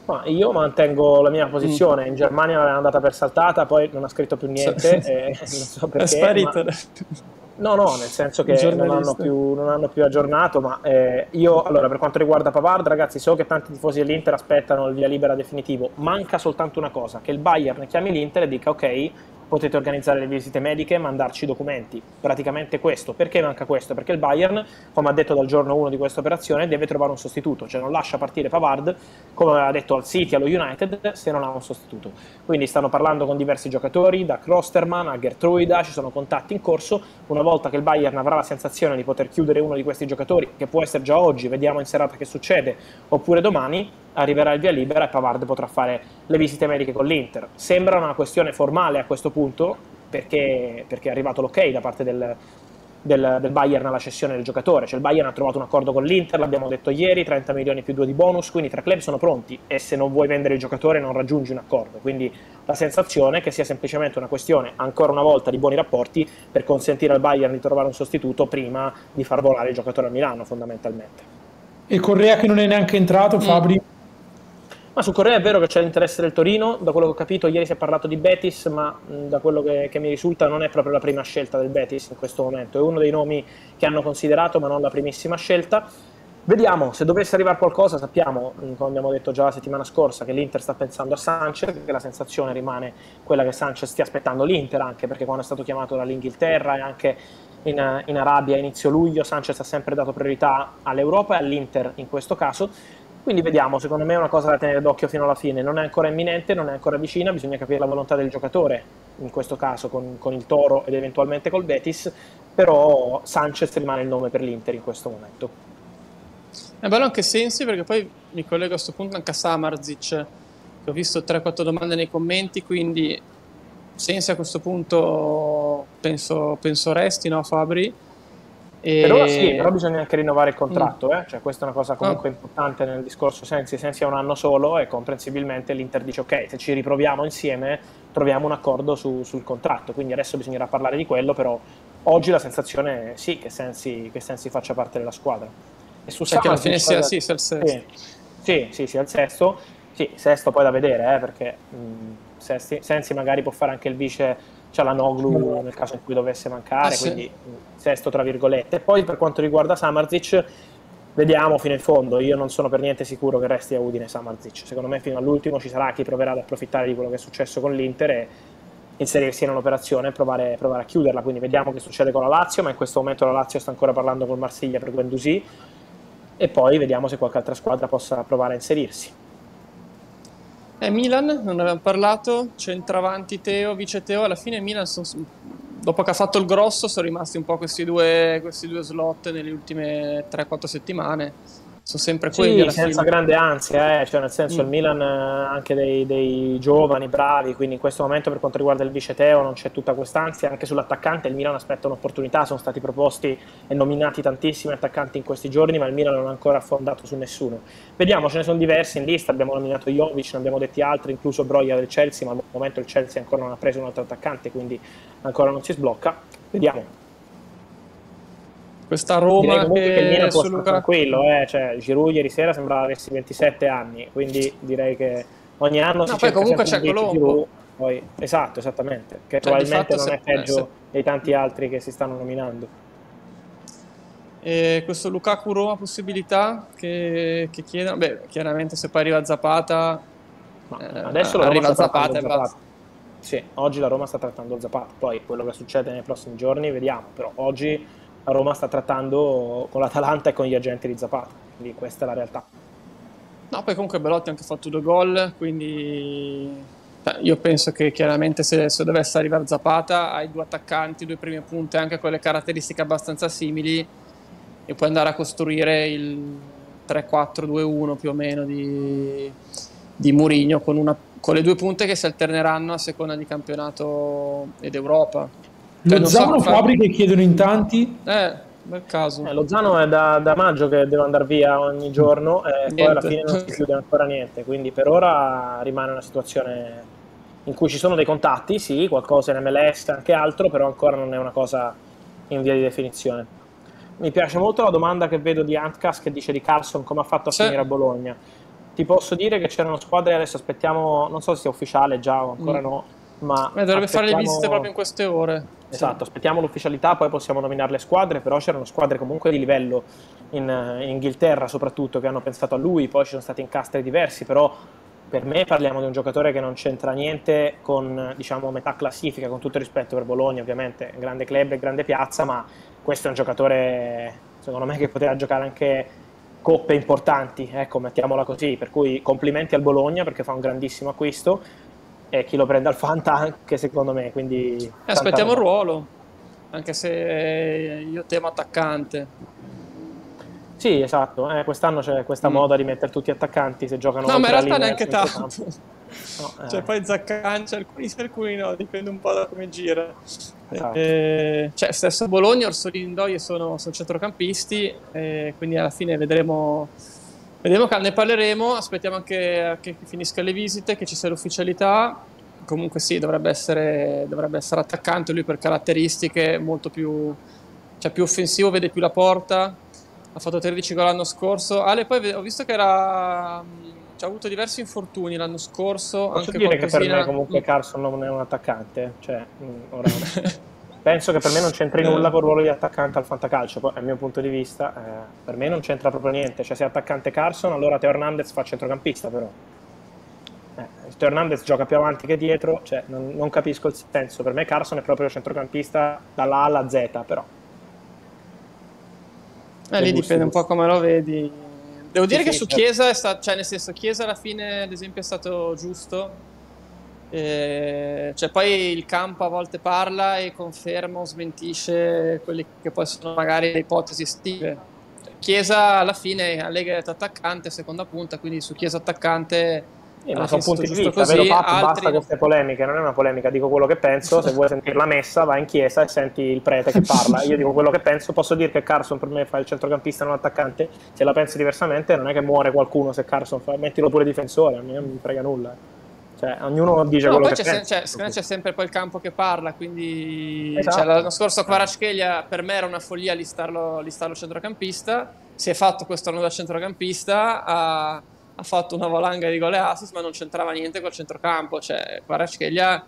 Ma io mantengo la mia posizione, mm. in Germania l'aveva andata per saltata, poi non ha scritto più niente, e non so perché. È sparito. Ma... No, no, nel senso che non hanno, più, non hanno, più, aggiornato, ma eh, io, allora, per quanto riguarda Pavard, ragazzi, so che tanti tifosi dell'Inter aspettano il via libera definitivo, manca soltanto una cosa, che il Bayern chiami l'Inter e dica ok, potete organizzare le visite mediche mandarci i documenti. Praticamente questo. Perché manca questo? Perché il Bayern, come ha detto dal giorno 1 di questa operazione, deve trovare un sostituto, cioè non lascia partire Pavard, come aveva detto al City, allo United, se non ha un sostituto. Quindi stanno parlando con diversi giocatori, da Klosterman a Gertruida, ci sono contatti in corso. Una volta che il Bayern avrà la sensazione di poter chiudere uno di questi giocatori, che può essere già oggi, vediamo in serata che succede, oppure domani, arriverà il via libera e Pavard potrà fare le visite mediche con l'Inter. Sembra una questione formale a questo punto, perché, perché è arrivato l'ok da parte del, del, del, Bayern alla cessione del giocatore. Cioè il Bayern ha trovato un accordo con l'Inter, l'abbiamo detto ieri, 30 milioni più 2 di bonus, quindi i tre club sono pronti e se non vuoi vendere il giocatore non raggiungi un accordo. Quindi la sensazione è che sia semplicemente una questione, ancora una volta, di buoni rapporti per consentire al Bayern di trovare un sostituto prima di far volare il giocatore a Milano, fondamentalmente. E Correa che non è neanche entrato, Fabri? Mm. Ma su Correa è vero che c'è l'interesse del Torino, da quello che ho capito ieri si è parlato di Betis, ma da quello che, che, mi risulta non è proprio la prima scelta del Betis in questo momento, è uno dei nomi che hanno considerato ma non la primissima scelta. Vediamo, se dovesse arrivare qualcosa sappiamo, come abbiamo detto già la settimana scorsa, che l'Inter sta pensando a Sanchez, che la sensazione rimane quella che Sanchez stia aspettando l'Inter, anche perché quando è stato chiamato dall'Inghilterra e anche in, in Arabia a inizio luglio, Sanchez ha sempre dato priorità all'Europa e all'Inter in questo caso. Quindi vediamo, secondo me è una cosa da tenere d'occhio fino alla fine, non è ancora imminente, non è ancora vicina, bisogna capire la volontà del giocatore, in questo caso con, con il Toro ed eventualmente col Betis, però Sanchez rimane il nome per l'Inter in questo momento. È bello anche Sensi perché poi mi collego a questo punto anche a Samarzic, che ho visto 3-4 domande nei commenti, quindi Sensi a questo punto penso, penso resti, no Fabri? E... Per ora sì, però bisogna anche rinnovare il contratto, mm. eh? cioè, questa è una cosa comunque oh. importante nel discorso Sensi, Sensi ha un anno solo e comprensibilmente l'Inter dice ok, se ci riproviamo insieme troviamo un accordo su, sul contratto, quindi adesso bisognerà parlare di quello, però oggi la sensazione è sì che Sensi, che Sensi faccia parte della squadra. E su cioè che alla fine sia, sì, sia il sesto. Sì, sì, sì, sia il sesto, sì, sesto poi da vedere, eh, perché mh, mm, Sensi, Sensi magari può fare anche il vice c'è la Noglu nel caso in cui dovesse mancare, ah, quindi sesto tra virgolette. Poi per quanto riguarda Samarzic, vediamo fino in fondo, io non sono per niente sicuro che resti a Udine Samarzic, secondo me fino all'ultimo ci sarà chi proverà ad approfittare di quello che è successo con l'Inter e inserirsi in un'operazione e provare, provare, a chiuderla, quindi vediamo che succede con la Lazio, ma in questo momento la Lazio sta ancora parlando con Marsiglia per Guendouzi. E poi vediamo se qualche altra squadra possa provare a inserirsi. Eh, Milan, non abbiamo parlato, centravanti Teo, vice Teo, alla fine Milan sono, dopo che ha fatto il grosso sono rimasti un po' questi due, questi due slot nelle ultime 3-4 settimane sono sempre quelli sì, senza fine. grande ansia, eh? cioè nel senso mm. il Milan ha anche dei, dei, giovani bravi, quindi in questo momento per quanto riguarda il vice Teo non c'è tutta quest'ansia, anche sull'attaccante il Milan aspetta un'opportunità, sono stati proposti e nominati tantissimi attaccanti in questi giorni, ma il Milan non ha ancora affondato su nessuno. Vediamo, ce ne sono diversi in lista, abbiamo nominato Jovic, ne abbiamo detti altri, incluso Broia del Chelsea, ma al momento il Chelsea ancora non ha preso un altro attaccante, quindi ancora non si sblocca. Vediamo questa Roma che, che il può stare tranquillo eh? cioè, Giroud ieri sera sembrava avessi 27 anni quindi direi che ogni anno no, poi comunque c'è Colombo poi, esatto esattamente che cioè, probabilmente non è peggio se... dei tanti altri che si stanno nominando e questo Lukaku Roma possibilità che, che chiedono beh chiaramente se poi arriva Zapata no, eh, adesso arriva Zapata, Zapata. Sì, oggi la Roma sta trattando Zapata poi quello che succede nei prossimi giorni vediamo però oggi la Roma sta trattando con l'Atalanta e con gli agenti di Zapata, quindi questa è la realtà. No, poi comunque Belotti ha anche fatto due gol, quindi io penso che chiaramente se, se, dovesse arrivare Zapata hai due attaccanti, due prime punte, anche con le caratteristiche abbastanza simili e puoi andare a costruire il 3-4-2-1 più o meno di, di Murigno con, con le due punte che si alterneranno a seconda di campionato ed Europa. Cioè, Lozano so, Fabri chiedono in tanti. Eh, bel caso. Eh, Lozano è da, da, maggio che deve andare via ogni giorno e poi alla fine non si chiude ancora niente. Quindi per ora rimane una situazione in cui ci sono dei contatti, sì, qualcosa in MLS, anche altro, però ancora non è una cosa in via di definizione. Mi piace molto la domanda che vedo di Antcas che dice di Carlson come ha fatto a sì. finire a Bologna. Ti posso dire che c'erano squadre, adesso aspettiamo, non so se sia ufficiale già o ancora mm. no, ma... Beh, dovrebbe fare le visite proprio in queste ore. Esatto, aspettiamo l'ufficialità, poi possiamo nominare le squadre, però c'erano squadre comunque di livello in, in, Inghilterra soprattutto che hanno pensato a lui, poi ci sono stati incastri diversi, però per me parliamo di un giocatore che non c'entra niente con diciamo, metà classifica, con tutto il rispetto per Bologna ovviamente, grande club e grande piazza, ma questo è un giocatore secondo me che poteva giocare anche coppe importanti, ecco, mettiamola così, per cui complimenti al Bologna perché fa un grandissimo acquisto e chi lo prende al Fanta anche secondo me. Quindi eh, aspettiamo il ruolo, anche se io temo attaccante. Sì, esatto. Eh, quest'anno c'è questa mm. moda di mettere tutti attaccanti se giocano No, ma in realtà neanche tanto. No, eh. Cioè, poi Zaccancia, alcuni sì, alcuni no, dipende un po' da come gira. Esatto. Eh, cioè, stesso Bologna, Orsolini e Indoie sono, sono centrocampisti, eh, quindi alla fine vedremo Vediamo che ne parleremo, aspettiamo anche che finisca le visite, che ci sia l'ufficialità. Comunque sì, dovrebbe essere, dovrebbe essere attaccante lui per caratteristiche molto più, cioè più offensivo, vede più la porta. Ha fatto 13 gol l'anno scorso. Ale poi ho visto che era ci ha avuto diversi infortuni l'anno scorso. Posso anche dire che per me comunque mm. Carson non è un attaccante. Cioè, mm, ora... penso che per me non c'entri nulla con il ruolo di attaccante al fantacalcio, poi dal mio punto di vista eh, per me non c'entra proprio niente, cioè se è attaccante Carson allora Teo Hernandez fa centrocampista però. Eh, Teo Hernandez gioca più avanti che dietro, cioè non, non, capisco il senso, per me Carson è proprio centrocampista dalla A alla Z però. Eh, lì dipende un po' come lo vedi. Devo dire sì, che su certo. Chiesa è stato, cioè nel senso Chiesa alla fine ad esempio è stato giusto, eh, cioè poi il campo a volte parla e conferma o smentisce quelle che poi sono magari le ipotesi estive. Chiesa alla fine ha Lega attaccante, seconda punta, quindi su Chiesa attaccante eh, ma sono punti di vista, così, vero Pat, altri... basta queste polemiche, non è una polemica, dico quello che penso, se vuoi sentire la messa vai in chiesa e senti il prete che parla, io dico quello che penso, posso dire che Carson per me fa il centrocampista non attaccante, se la pensi diversamente non è che muore qualcuno se Carson fa, mettilo pure difensore, a me non mi frega nulla. Cioè, ognuno dice no, quello poi che c'è, pensa. C'è, c'è sempre poi il campo che parla, quindi esatto. cioè, l'anno scorso Kvaratskhelia per me era una follia listarlo, listarlo centrocampista, si è fatto questo anno da centrocampista, ha, ha, fatto una valanga di gol e assist, ma non c'entrava niente col centrocampo, cioè Kvaratskhelia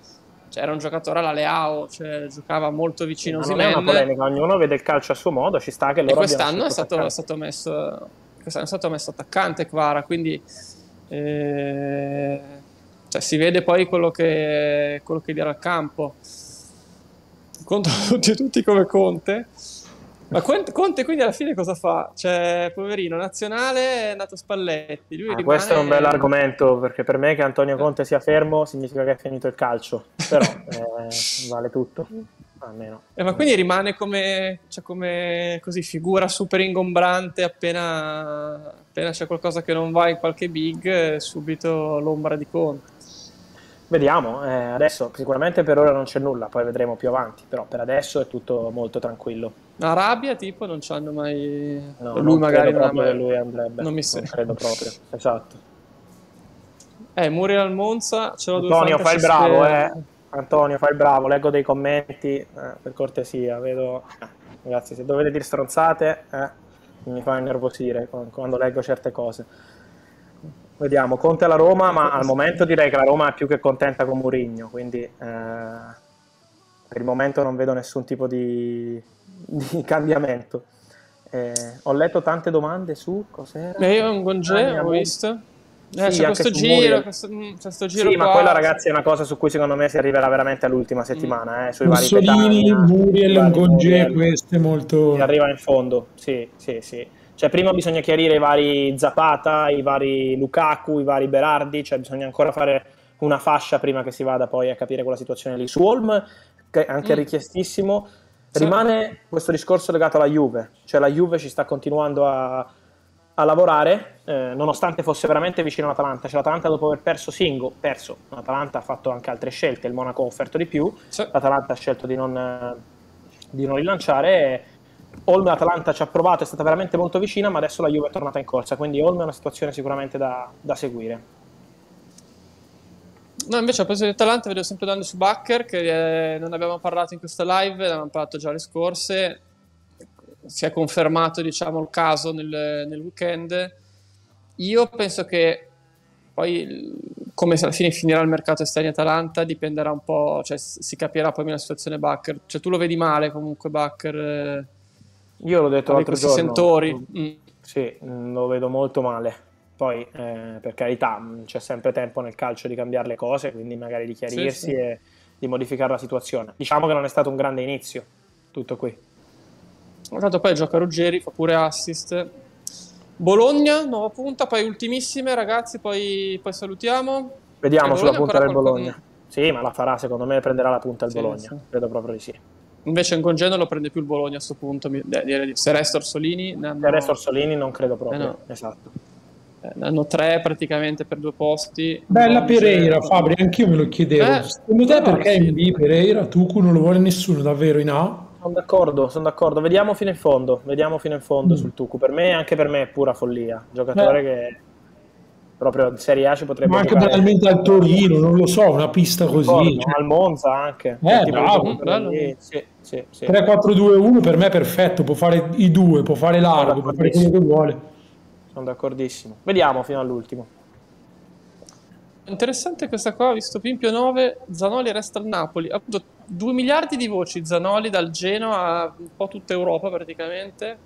cioè, era un giocatore alla Leao, cioè, giocava molto vicino a Non è una polemica, ognuno vede il calcio a suo modo, ci sta che loro e quest'anno è stato, è stato, messo quest'anno è stato messo attaccante Kvara, quindi eh, cioè, si vede poi quello che, quello che dirà al campo contro tutti e tutti come Conte Ma Conte quindi alla fine cosa fa? Cioè, poverino, nazionale è nato Spalletti. Ah, rimane... Questo è un bel argomento, perché per me che Antonio Conte sia fermo significa che è finito il calcio, però eh, vale tutto. Almeno. Eh, ma quindi rimane come, cioè come così, figura super ingombrante appena, appena c'è qualcosa che non va in qualche big, subito l'ombra di Conte. Vediamo, eh, adesso sicuramente per ora non c'è nulla, poi vedremo più avanti, però per adesso è tutto molto tranquillo. Arabia tipo non c'hanno mai... No, lui magari non mai... lui andrebbe, non mi non credo proprio, esatto. Eh, Muriel al Monza, ce l'ho Antonio, fai il bravo, eh. Antonio, fai il bravo, leggo dei commenti, eh, per cortesia, vedo... Eh, ragazzi, se dovete dire stronzate, eh, mi fa innervosire quando leggo certe cose. Vediamo, Conte alla Roma, ma al momento direi che la Roma è più che contenta con Murigno, quindi eh, per il momento non vedo nessun tipo di, di cambiamento. Eh, ho letto tante domande su cos'era. Eh, io un Gonge, ah, ho visto. Eh, sì, c'è questo giro, questo, mm, questo giro, Sì, qua. ma quella ragazzi è una cosa su cui secondo me si arriverà veramente all'ultima settimana, eh, sui Mussolini, vari Muriel, questo è molto... Si arriva in fondo, sì, sì, sì. Cioè, prima bisogna chiarire i vari Zapata, i vari Lukaku, i vari Berardi, cioè bisogna ancora fare una fascia prima che si vada poi a capire quella situazione lì. Su Holm, che è anche mm. richiestissimo, sì. rimane questo discorso legato alla Juve, cioè la Juve ci sta continuando a, a lavorare, eh, nonostante fosse veramente vicino all'Atalanta. Cioè, l'Atalanta dopo aver perso Singo, perso, l'Atalanta ha fatto anche altre scelte, il Monaco ha offerto di più, sì. l'Atalanta ha scelto di non, di non rilanciare. Olme Atalanta ci ha provato, è stata veramente molto vicina, ma adesso la Juve è tornata in corsa, quindi Olme è una situazione sicuramente da, da seguire. No, invece a proposito di Atalanta vedo sempre dando su Bakker, che eh, non abbiamo parlato in questa live, ne abbiamo parlato già le scorse, si è confermato diciamo, il caso nel, nel weekend. Io penso che poi come alla fine finirà il mercato esterno Atalanta dipenderà un po', cioè si capirà poi la situazione Bakker. Cioè tu lo vedi male comunque Bakker... Eh io l'ho detto l'altro giorno. sentori. Mm. Sì, mm, lo vedo molto male. Poi, eh, per carità, mm, c'è sempre tempo nel calcio di cambiare le cose, quindi magari di chiarirsi sì, sì. e di modificare la situazione. Diciamo che non è stato un grande inizio, tutto qui. Intanto poi gioca Ruggeri, fa pure assist. Bologna, nuova punta, poi ultimissime ragazzi, poi, poi salutiamo. Vediamo sulla punta del Bologna. Sì, ma la farà, secondo me prenderà la punta il sì, Bologna, credo proprio di sì. Invece in congedo lo prende più il Bologna a questo punto. Se resta Orsolini... Ne hanno... Se resta Orsolini non credo proprio, eh no. esatto. Eh, ne hanno tre praticamente per due posti. Bella Pereira, Fabri, anch'io me lo chiedevo. Eh, Secondo te perché in B Pereira? Tucu non lo vuole nessuno davvero in A? Sono d'accordo, sono d'accordo. Vediamo fino in fondo, vediamo fino in fondo mm. sul Tucu. Per me, anche per me è pura follia. Giocatore eh. che proprio in Serie A ci potrebbe ma anche giocare. banalmente al Torino non lo so una pista così Ricordo, cioè. al Monza anche. Eh, bravo, sì, sì, sì. 3-4-2-1 per me è perfetto può fare i due può fare largo può fare quello che vuole. sono d'accordissimo. Vediamo fino all'ultimo. Interessante questa qua visto Pimpio 9 Zanoli resta al Napoli. Ha avuto 2 miliardi di voci Zanoli dal Genoa a un po' tutta Europa praticamente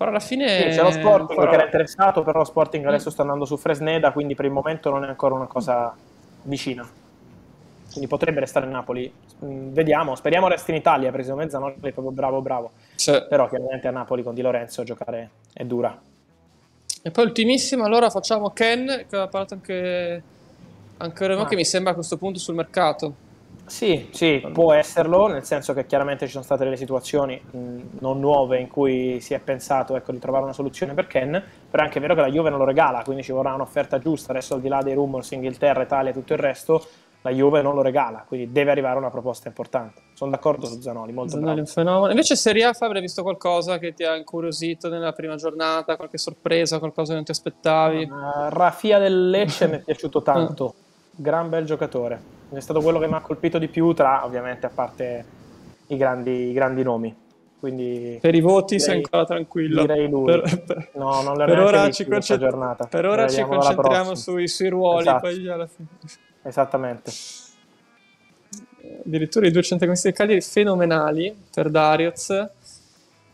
però alla fine... Sì, c'è lo Sporting però... che era interessato, però lo Sporting adesso sta andando su Fresneda, quindi per il momento non è ancora una cosa vicina. Quindi potrebbe restare in Napoli. Mm, vediamo, speriamo resti in Italia, preso mezzanotte, proprio bravo bravo. Sì. Però chiaramente a Napoli con Di Lorenzo giocare è dura. E poi ultimissimo, allora facciamo Ken, che ha parlato anche, anche Remo, ah. che mi sembra a questo punto sul mercato. Sì, sì, può esserlo, nel senso che chiaramente ci sono state delle situazioni mh, non nuove in cui si è pensato ecco, di trovare una soluzione per Ken, però è anche vero che la Juve non lo regala, quindi ci vorrà un'offerta giusta, adesso al di là dei rumors Inghilterra, Italia e tutto il resto, la Juve non lo regala, quindi deve arrivare una proposta importante. Sono d'accordo su Zanoli, molto Zanoli bravo. un fenomeno. Invece Serie A Fabri hai visto qualcosa che ti ha incuriosito nella prima giornata, qualche sorpresa, qualcosa che non ti aspettavi? Uh, Rafia del Lecce mi è piaciuto tanto, gran bel giocatore. È stato quello che mi ha colpito di più tra ovviamente a parte i grandi, i grandi nomi. Quindi per i voti direi, sei ancora tranquillo. direi lui. Per, per, no, non per ora ci, concent- per ora ci concentriamo sui, sui, ruoli esatto. poi alla fine. esattamente. Addirittura i due centrocampisti Cagliari fenomenali per Darius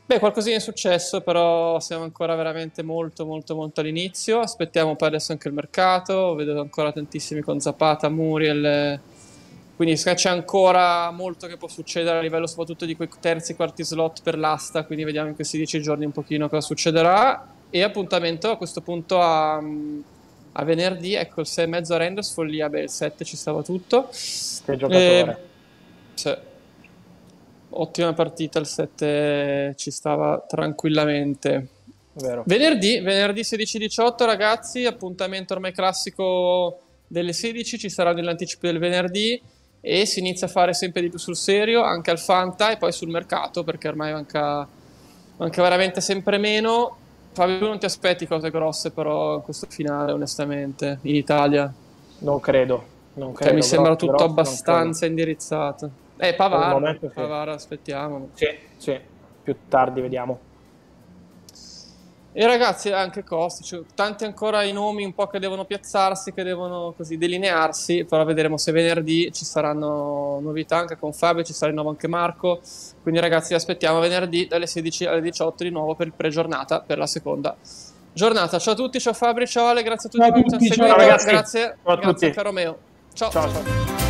Beh, qualcosina è successo, però siamo ancora veramente molto, molto, molto all'inizio. Aspettiamo poi adesso anche il mercato. Vedo ancora tantissimi con Zapata, Muriel, quindi c'è ancora molto che può succedere a livello soprattutto di quei terzi quarti slot per l'asta, quindi vediamo in questi dieci giorni un pochino cosa succederà. E appuntamento a questo punto a, a venerdì, ecco il 6 e mezzo a Renders, follia, beh il 7 ci stava tutto. Che giocatore. E, sì. Ottima partita, il 7 ci stava tranquillamente. Vero. Venerdì, venerdì 16-18 ragazzi, appuntamento ormai classico delle 16, ci saranno l'anticipo del venerdì e si inizia a fare sempre di più sul serio, anche al Fanta e poi sul mercato, perché ormai manca, manca veramente sempre meno. Fabio, non ti aspetti cose grosse però in questo finale, onestamente, in Italia? Non credo. Non Cioè, credo mi sembra tutto abbastanza indirizzato. Eh, Pavara, momento sì. Pavara, aspettiamo. Sì, sì, più tardi vediamo. E ragazzi, anche Costi, cioè, tanti ancora i nomi un po' che devono piazzarsi, che devono così delinearsi, però vedremo se venerdì ci saranno novità anche con Fabio, ci sarà di nuovo anche Marco, quindi ragazzi aspettiamo venerdì dalle 16 alle 18 di nuovo per il pre-giornata, per la seconda giornata. Ciao a tutti, ciao Fabri, ciao Ale, grazie a tutti Ciao per aver tutti, ciao seguito, ragazzi. grazie, Ciao a grazie tutti. caro Meo. ciao. Ciao ciao.